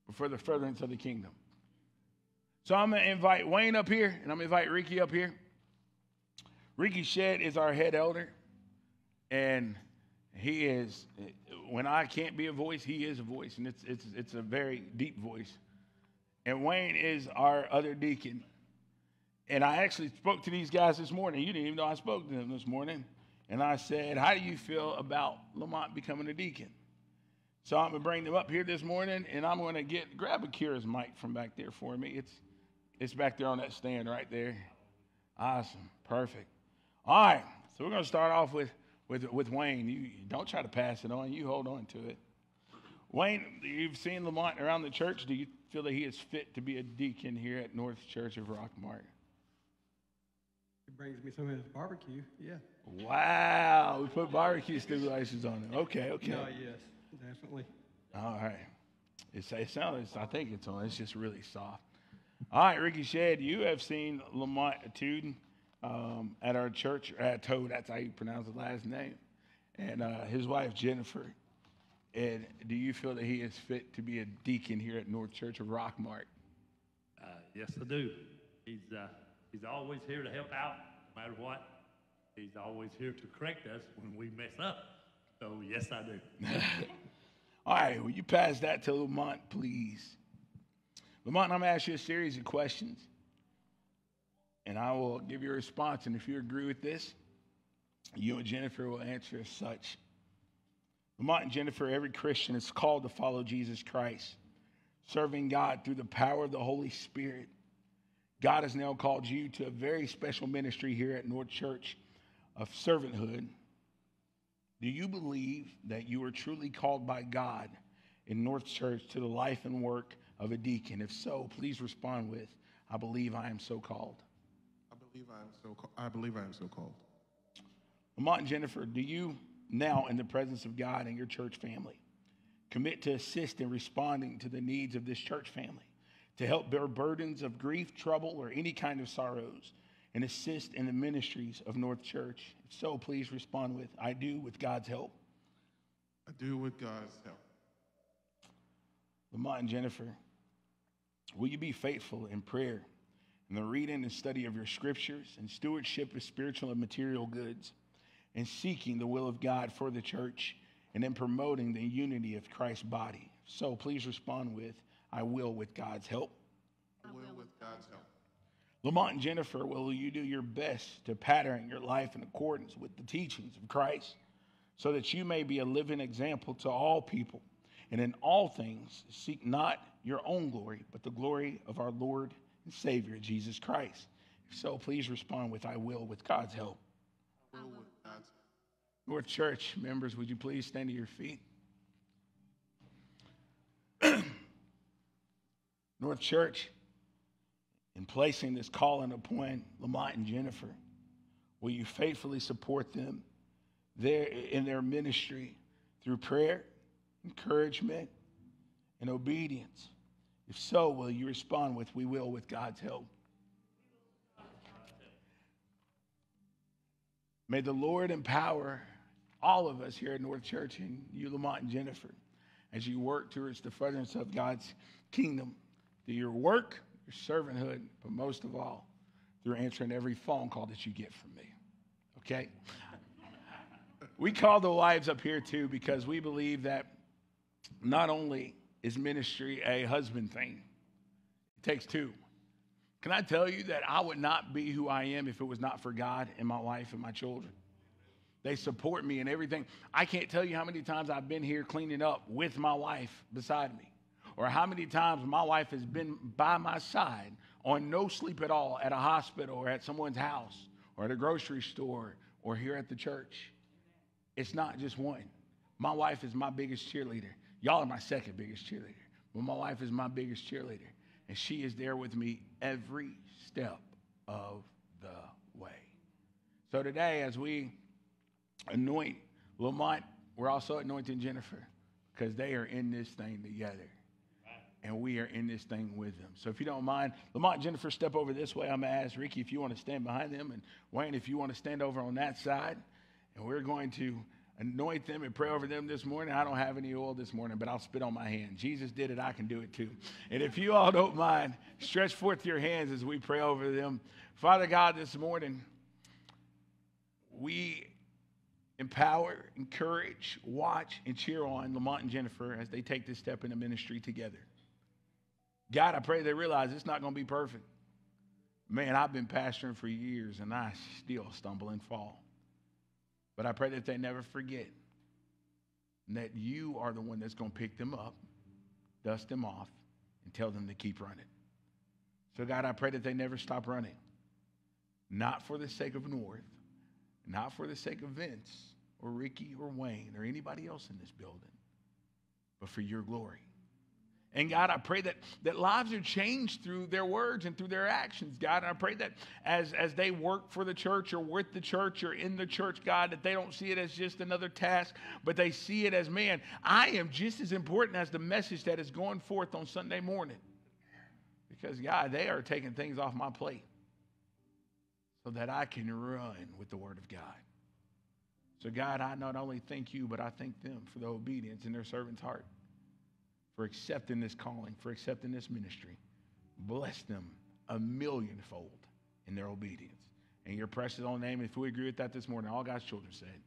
but for the furtherance of the kingdom. So I'm gonna invite Wayne up here, and I'm gonna invite Ricky up here. Ricky Shedd is our head elder, and he is. When I can't be a voice, he is a voice, and it's it's it's a very deep voice. And Wayne is our other deacon. And I actually spoke to these guys this morning. You didn't even know I spoke to them this morning. And I said, How do you feel about Lamont becoming a deacon? So I'm gonna bring them up here this morning, and I'm gonna get grab Akira's mic from back there for me. It's it's back there on that stand right there. Awesome, perfect. All right, so we're gonna start off with with with Wayne. You don't try to pass it on. You hold on to it. Wayne, you've seen Lamont around the church. Do you feel that he is fit to be a deacon here at North Church of Rockmart? It brings me some of his barbecue. Yeah. Wow, we put barbecue stimulations on it. Okay, okay. No, yes, definitely. All right. It's, it sounds, I think it's on. It's just really soft. All right, Ricky Shedd, you have seen Lamont Tuden um, at our church, at Toad, that's how you pronounce his last name, and uh, his wife, Jennifer. And do you feel that he is fit to be a deacon here at North Church of Rockmart? Uh, yes, I do. He's, uh, he's always here to help out, no matter what. He's always here to correct us when we mess up. So, yes, I do. All right, will you pass that to Lamont, please? Lamont, I'm going to ask you a series of questions, and I will give you a response. And if you agree with this, you and Jennifer will answer as such. Lamont and Jennifer, every Christian is called to follow Jesus Christ, serving God through the power of the Holy Spirit. God has now called you to a very special ministry here at North Church of servanthood. Do you believe that you are truly called by God in North Church to the life and work of a deacon? If so, please respond with, I believe I am so called. I believe I am so. I believe I am so called. Lamont and Jennifer, do you now, in the presence of God and your church family, commit to assist in responding to the needs of this church family, to help bear burdens of grief, trouble, or any kind of sorrows, and assist in the ministries of North Church? If so, please respond with, I do with God's help. I do with God's help. Lamont and Jennifer, will you be faithful in prayer, in the reading and study of your scriptures, and stewardship of spiritual and material goods, and seeking the will of God for the church, and in promoting the unity of Christ's body? So please respond with, I will with God's help. I will with God's help. Lamont and Jennifer, will you do your best to pattern your life in accordance with the teachings of Christ so that you may be a living example to all people? And in all things, seek not your own glory, but the glory of our Lord and Savior, Jesus Christ. If so, please respond with, I will, with God's help. I will with God's help. North Church members, would you please stand to your feet? North Church, in placing this call and appoint Lamont and Jennifer, will you faithfully support them there in their ministry through prayer, encouragement, and obedience? If so, will you respond with, We will, with God's help? May the Lord empower all of us here at North Church and you, Lamont and Jennifer, as you work towards the furtherance of God's kingdom through your work, your servanthood, but most of all, through answering every phone call that you get from me. Okay? we call the wives up here too because we believe that not only is ministry a husband thing, it takes two. Can I tell you that I would not be who I am if it was not for God and my wife and my children? They support me in everything. I can't tell you how many times I've been here cleaning up with my wife beside me, or how many times my wife has been by my side on no sleep at all at a hospital or at someone's house or at a grocery store or here at the church. It's not just one. My wife is my biggest cheerleader. Y'all are my second biggest cheerleader, but my wife is my biggest cheerleader. And she is there with me every step of the way. So today, as we anoint Lamont, we're also anointing Jennifer because they are in this thing together. And we are in this thing with them. So if you don't mind, Lamont Jennifer, step over this way. I'm going to ask Ricky if you want to stand behind them, and Wayne, if you want to stand over on that side. And we're going to anoint them and pray over them this morning. I don't have any oil this morning, but I'll spit on my hand. Jesus did it, I can do it too. And if you all don't mind, stretch forth your hands as we pray over them. Father God, this morning, we empower, encourage, watch, and cheer on Lamont and Jennifer as they take this step into ministry together. God, I pray they realize it's not going to be perfect. Man, I've been pastoring for years and I still stumble and fall. But I pray that they never forget that you are the one that's going to pick them up, dust them off, and tell them to keep running. So, God, I pray that they never stop running. Not for the sake of North, not for the sake of Vince or Ricky or Wayne or anybody else in this building, but for your glory. And God, I pray that, that lives are changed through their words and through their actions, God. And I pray that as, as they work for the church or with the church or in the church, God, that they don't see it as just another task, but they see it as, man, I am just as important as the message that is going forth on Sunday morning. Because, God, they are taking things off my plate so that I can run with the Word of God. So, God, I not only thank you, but I thank them for the obedience in their servant's heart for accepting this calling, for accepting this ministry. Bless them a millionfold in their obedience. In your precious own name, if we agree with that this morning, all God's children said,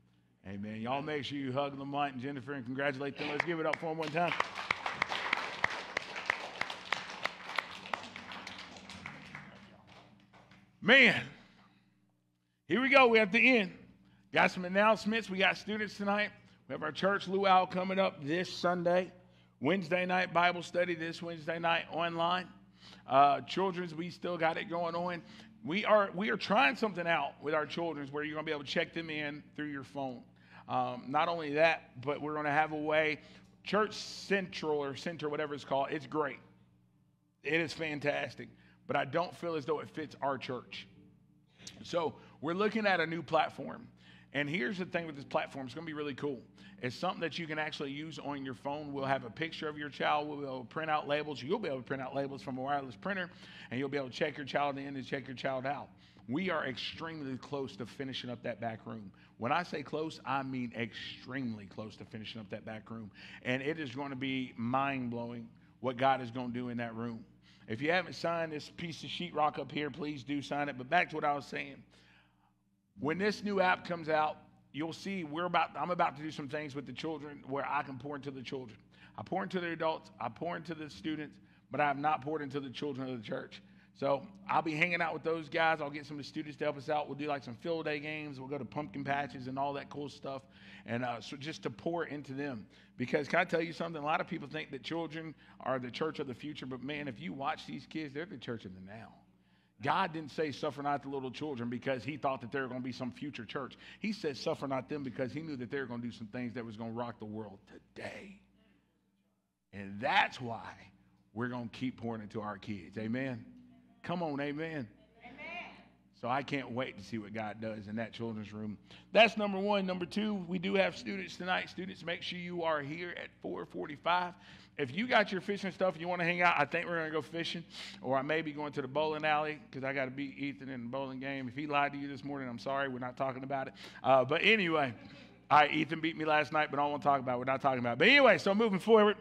Amen. Y'all make sure you hug Lamont and Jennifer and congratulate them. Let's give it up for them one time. Man, here we go. We have the end. Got some announcements. We got students tonight. We have our church luau coming up this Sunday. Wednesday night Bible study this Wednesday night online. Uh, children's, we still got it going on. We are we are trying something out with our children's where you're going to be able to check them in through your phone. Um, not only that, but we're going to have a way. Church Central or Center, whatever it's called, it's great. It is fantastic, but I don't feel as though it fits our church. So we're looking at a new platform. And here's the thing with this platform it's going to be really cool. It's something that you can actually use on your phone. We'll have a picture of your child. We'll be able to print out labels. You'll be able to print out labels from a wireless printer, and you'll be able to check your child in and check your child out. We are extremely close to finishing up that back room. When I say close, I mean extremely close to finishing up that back room. And it is going to be mind blowing what God is going to do in that room. If you haven't signed this piece of sheetrock up here, please do sign it. But back to what I was saying. When this new app comes out, you'll see we're about I'm about to do some things with the children where I can pour into the children. I pour into the adults, I pour into the students, but I have not poured into the children of the church. So I'll be hanging out with those guys. I'll get some of the students to help us out. We'll do like some field day games. We'll go to pumpkin patches and all that cool stuff. And uh, so just to pour into them. Because can I tell you something? A lot of people think that children are the church of the future. But man, if you watch these kids, they're the church of the now. God didn't say, suffer not the little children because he thought that they were going to be some future church. He said, suffer not them because he knew that they were going to do some things that was going to rock the world today. And that's why we're going to keep pouring into our kids. Amen. Come on, amen. So I can't wait to see what God does in that children's room. That's number one. Number two, we do have students tonight. Students, make sure you are here at 445. If you got your fishing stuff and you want to hang out, I think we're going to go fishing. Or I may be going to the bowling alley because I got to beat Ethan in the bowling game. If he lied to you this morning, I'm sorry. We're not talking about it. Uh, but anyway, right, Ethan beat me last night, but I don't want to talk about it. We're not talking about it. But anyway, so moving forward.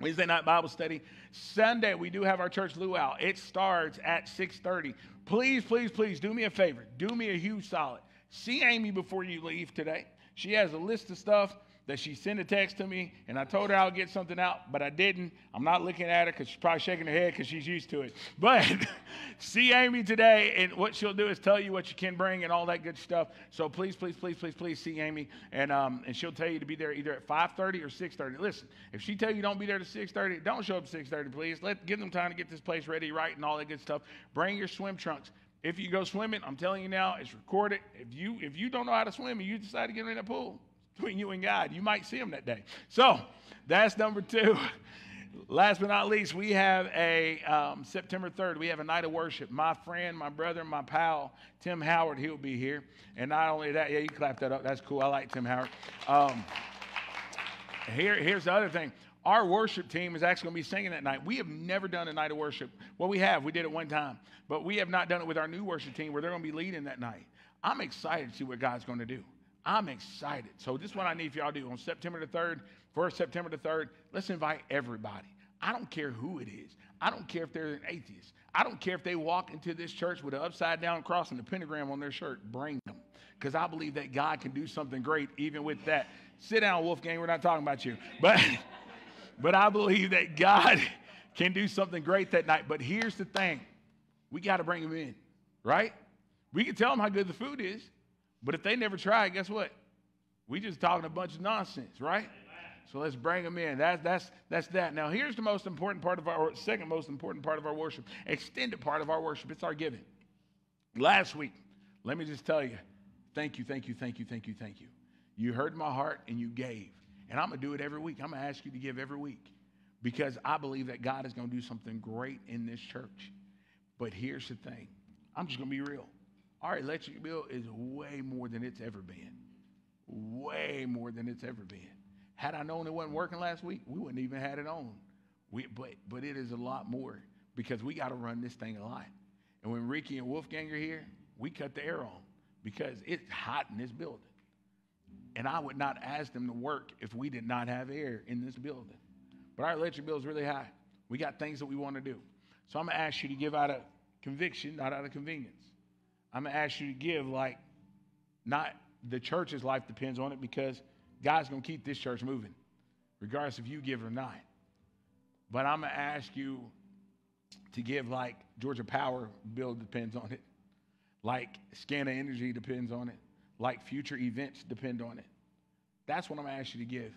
Wednesday night Bible study. Sunday we do have our church luau. It starts at 6:30. Please, please, please do me a favor. Do me a huge solid. See Amy before you leave today. She has a list of stuff that she sent a text to me, and I told her I'll get something out, but I didn't. I'm not looking at her because she's probably shaking her head because she's used to it. But see Amy today, and what she'll do is tell you what you can bring and all that good stuff. So please, please, please, please, please see Amy, and um, and she'll tell you to be there either at 5:30 or 6:30. Listen, if she tell you don't be there to 6:30, don't show up at 6:30, please. Let give them time to get this place ready, right, and all that good stuff. Bring your swim trunks. If you go swimming, I'm telling you now, it's recorded. If you if you don't know how to swim and you decide to get in that pool, between you and God. You might see him that day. So that's number two. Last but not least, we have a um, September 3rd, we have a night of worship. My friend, my brother, my pal, Tim Howard, he'll be here. And not only that, yeah, you clap that up. That's cool. I like Tim Howard. Um, here, here's the other thing. Our worship team is actually going to be singing that night. We have never done a night of worship. Well, we have. We did it one time. But we have not done it with our new worship team where they're going to be leading that night. I'm excited to see what God's going to do. I'm excited. So this is what I need for y'all to do on September the 3rd, first September the 3rd. Let's invite everybody. I don't care who it is. I don't care if they're an atheist. I don't care if they walk into this church with an upside down cross and a pentagram on their shirt. Bring them. Because I believe that God can do something great even with that. Sit down, Wolfgang. We're not talking about you. But, but I believe that God can do something great that night. But here's the thing we got to bring them in, right? We can tell them how good the food is. But if they never try, guess what? We just talking a bunch of nonsense, right? So let's bring them in. That's that's that's that. Now here's the most important part of our second most important part of our worship, extended part of our worship. It's our giving. Last week, let me just tell you, thank you, thank you, thank you, thank you, thank you. You heard my heart and you gave. And I'm gonna do it every week. I'm gonna ask you to give every week. because I believe that God is to do something great in this church. But here's the thing I'm just to be real. Our electric bill is way more than it's ever been. Way more than it's ever been. Had I known it wasn't working last week, we wouldn't even had it on. We, but, but it is a lot more because we got to run this thing a lot. And when Ricky and Wolfgang are here, we cut the air on because it's hot in this building. And I would not ask them to work if we did not have air in this building. But our electric bill is really high. We got things that we want to do. So I'm going to ask you to give out of conviction, not out of convenience. I'm going to ask you to give like not the church's life depends on it because God's going to keep this church moving, regardless if you give or not. But I'm going to ask you to give like Georgia Power bill depends on it, like Scana Energy depends on it, like future events depend on it. That's what I'm going to ask you to give.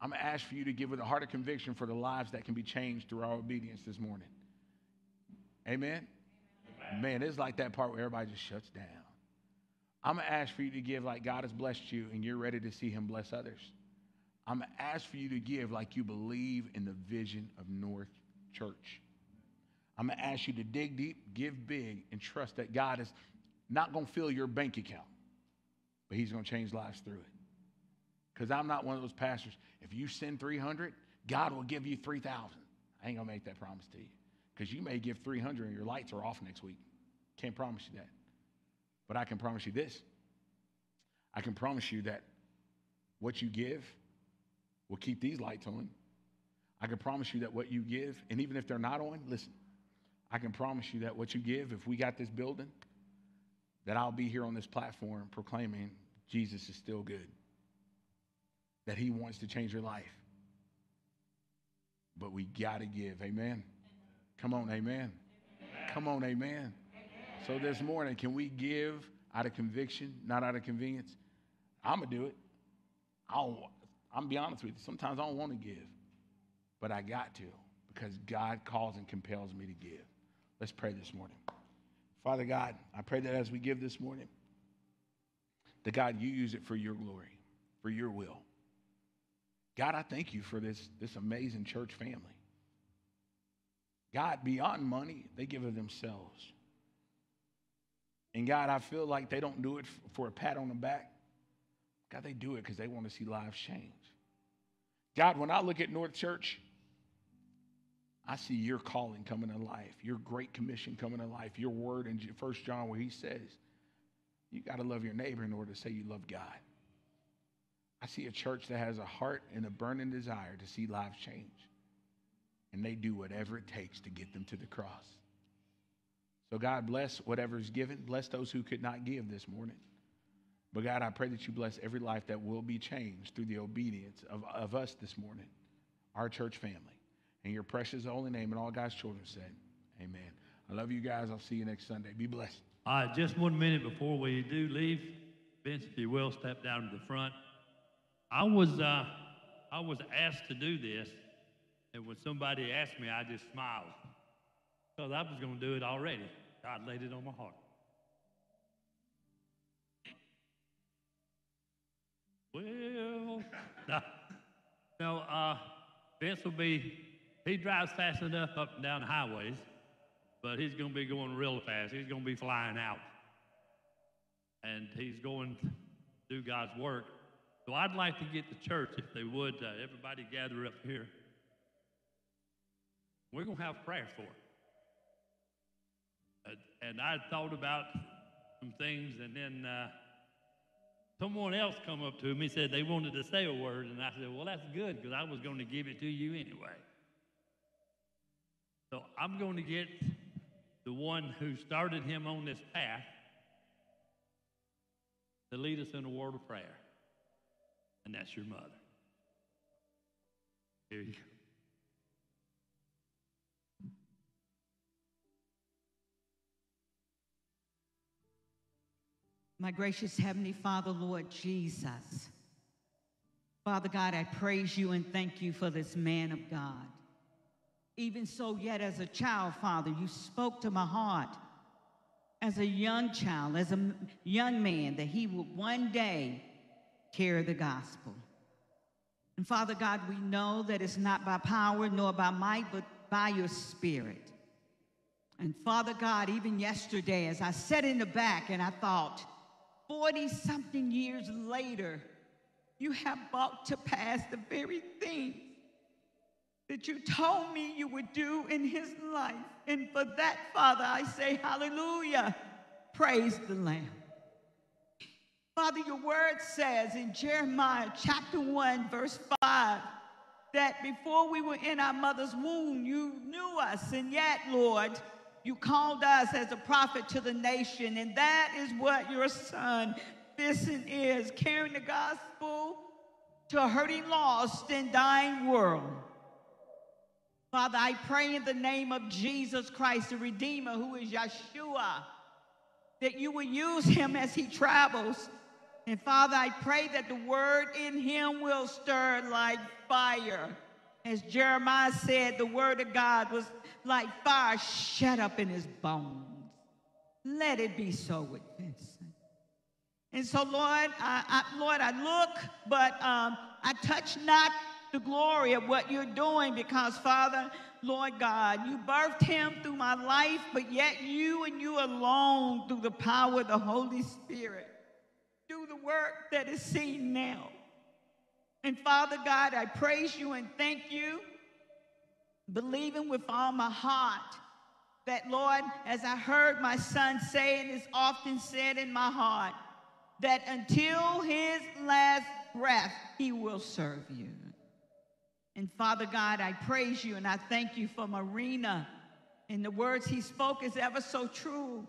I'm going to ask for you to give with a heart of conviction for the lives that can be changed through our obedience this morning. Amen? Man, it's like that part where everybody just shuts down. I'm going to ask for you to give like God has blessed you and you're ready to see Him bless others. I'm going to ask for you to give like you believe in the vision of North Church. I'm going to ask you to dig deep, give big, and trust that God is not going to fill your bank account, but He's going to change lives through it. Because I'm not one of those pastors. If you send 300, God will give you 3,000. I ain't going to make that promise to you. Because you may give 300 and your lights are off next week. Can't promise you that. But I can promise you this I can promise you that what you give will keep these lights on. I can promise you that what you give, and even if they're not on, listen, I can promise you that what you give, if we got this building, that I'll be here on this platform proclaiming Jesus is still good, that he wants to change your life. But we got to give. Amen. Come on, amen. amen. Come on, amen. amen. So this morning, can we give out of conviction, not out of convenience? I'm going to do it. I don't, I'm to be honest with you. Sometimes I don't want to give, but I got to because God calls and compels me to give. Let's pray this morning. Father God, I pray that as we give this morning, that God, you use it for your glory, for your will. God, I thank you for this, this amazing church family. God, beyond money, they give of themselves. And God, I feel like they don't do it for a pat on the back. God, they do it because they want to see lives change. God, when I look at North Church, I see your calling coming to life, your great commission coming to life, your word in First John where he says, you got to love your neighbor in order to say you love God. I see a church that has a heart and a burning desire to see lives change. And they do whatever it takes to get them to the cross. So, God, bless whatever's given. Bless those who could not give this morning. But, God, I pray that you bless every life that will be changed through the obedience of, of us this morning, our church family. In your precious holy name, and all God's children said, Amen. I love you guys. I'll see you next Sunday. Be blessed. All right, just one minute before we do leave. Vince, if you will, step down to the front. I was, uh, I was asked to do this, and when somebody asked me, I just smiled because I was going to do it already. God laid it on my heart. Well, no, no uh, Vince will be, he drives fast enough up and down the highways, but he's going to be going real fast. He's going to be flying out. And he's going to do God's work. So I'd like to get the church, if they would, uh, everybody gather up here. We're going to have prayer for it and I thought about some things, and then uh, someone else come up to me said they wanted to say a word, and I said, "Well, that's good because I was going to give it to you anyway." So I'm going to get the one who started him on this path to lead us in a word of prayer, and that's your mother. Here you go. My gracious Heavenly Father, Lord Jesus. Father God, I praise you and thank you for this man of God. Even so, yet as a child, Father, you spoke to my heart as a young child, as a young man, that he would one day carry the gospel. And Father God, we know that it's not by power nor by might, but by your spirit. And Father God, even yesterday, as I sat in the back and I thought, 40 something years later, you have brought to pass the very thing that you told me you would do in his life. And for that, Father, I say hallelujah. Praise the Lamb. Father, your word says in Jeremiah chapter 1, verse 5, that before we were in our mother's womb, you knew us. And yet, Lord, you called us as a prophet to the nation. And that is what your son, Vincent, is carrying the gospel to a hurting, lost, and dying world. Father, I pray in the name of Jesus Christ, the Redeemer, who is Yeshua, that you will use him as he travels. And Father, I pray that the word in him will stir like fire. As Jeremiah said, the word of God was like fire shut up in his bones. Let it be so with Vincent. And so, Lord, I, I Lord, I look, but um, I touch not the glory of what you're doing because, Father, Lord God, you birthed him through my life, but yet you and you alone, through the power of the Holy Spirit, do the work that is seen now. And Father God, I praise you and thank you, believing with all my heart that, Lord, as I heard my son say, and is often said in my heart, that until his last breath, he will serve you. And Father God, I praise you and I thank you for Marina. And the words he spoke is ever so true,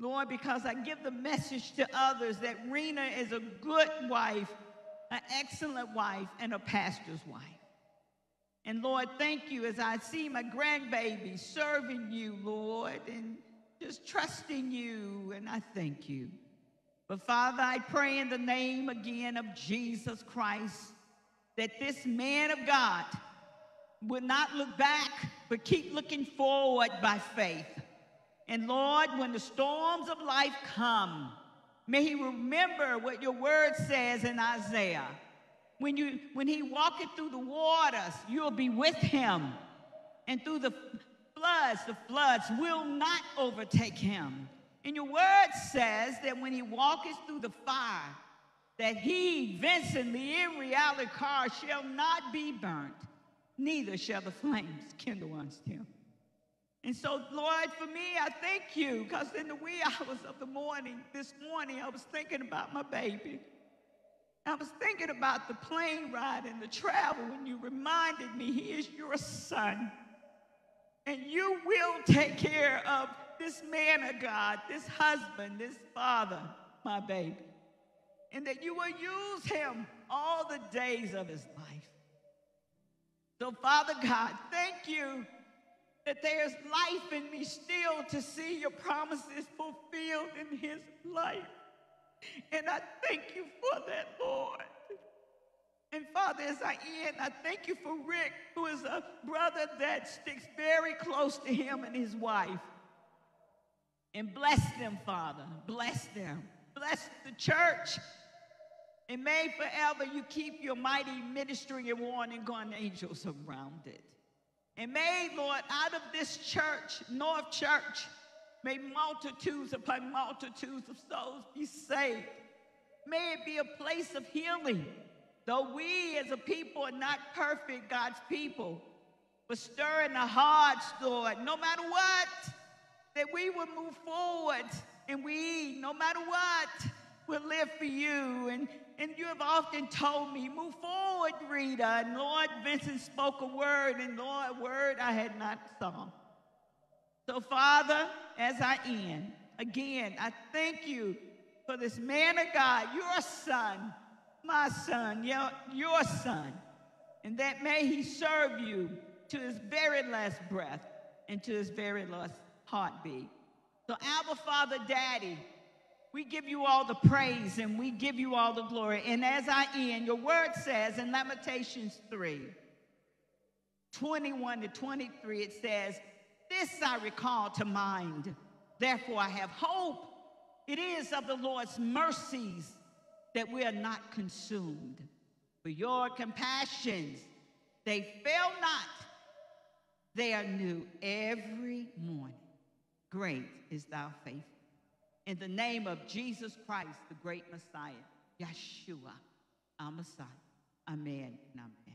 Lord, because I give the message to others that Rena is a good wife, an excellent wife, and a pastor's wife. And Lord, thank you as I see my grandbaby serving you, Lord, and just trusting you, and I thank you. But Father, I pray in the name again of Jesus Christ that this man of God would not look back, but keep looking forward by faith. And Lord, when the storms of life come, may he remember what your word says in Isaiah. When, you, when he walketh through the waters, you'll be with him. And through the floods, the floods will not overtake him. And your word says that when he walketh through the fire, that he, Vincent Lee, reality Carr, shall not be burnt, neither shall the flames kindle on him. And so, Lord, for me, I thank you because in the wee hours of the morning, this morning, I was thinking about my baby. I was thinking about the plane ride and the travel, and you reminded me he is your son. And you will take care of this man of God, this husband, this father, my baby. And that you will use him all the days of his life. So, Father God, thank you that there's life in me still to see your promises fulfilled in his life. And I thank you for that, Lord. And Father, as I end, I thank you for Rick, who is a brother that sticks very close to him and his wife. And bless them, Father. Bless them. Bless the church. And may forever you keep your mighty ministry and warning guardian angels around it. And may, Lord, out of this church, North Church, may multitudes upon multitudes of souls be saved. May it be a place of healing. Though we as a people are not perfect, God's people, but stirring the hearts, Lord, no matter what, that we will move forward and we, no matter what, will live for you. And, and you have often told me, move forward, Rita. And Lord, Vincent spoke a word, and Lord, a word I had not saw. So, Father, as I end, again, I thank you for this man of God, your son, my son, your, your son, and that may he serve you to his very last breath and to his very last heartbeat. So, Abba, Father, Daddy, we give you all the praise and we give you all the glory. And as I end, your word says in Lamentations 3 21 to 23, it says, This I recall to mind, therefore I have hope. It is of the Lord's mercies that we are not consumed, For your compassions, they fail not. They are new every morning. Great is thou faithful. In the name of Jesus Christ, the great Messiah, Yeshua, our Messiah. Amen amen.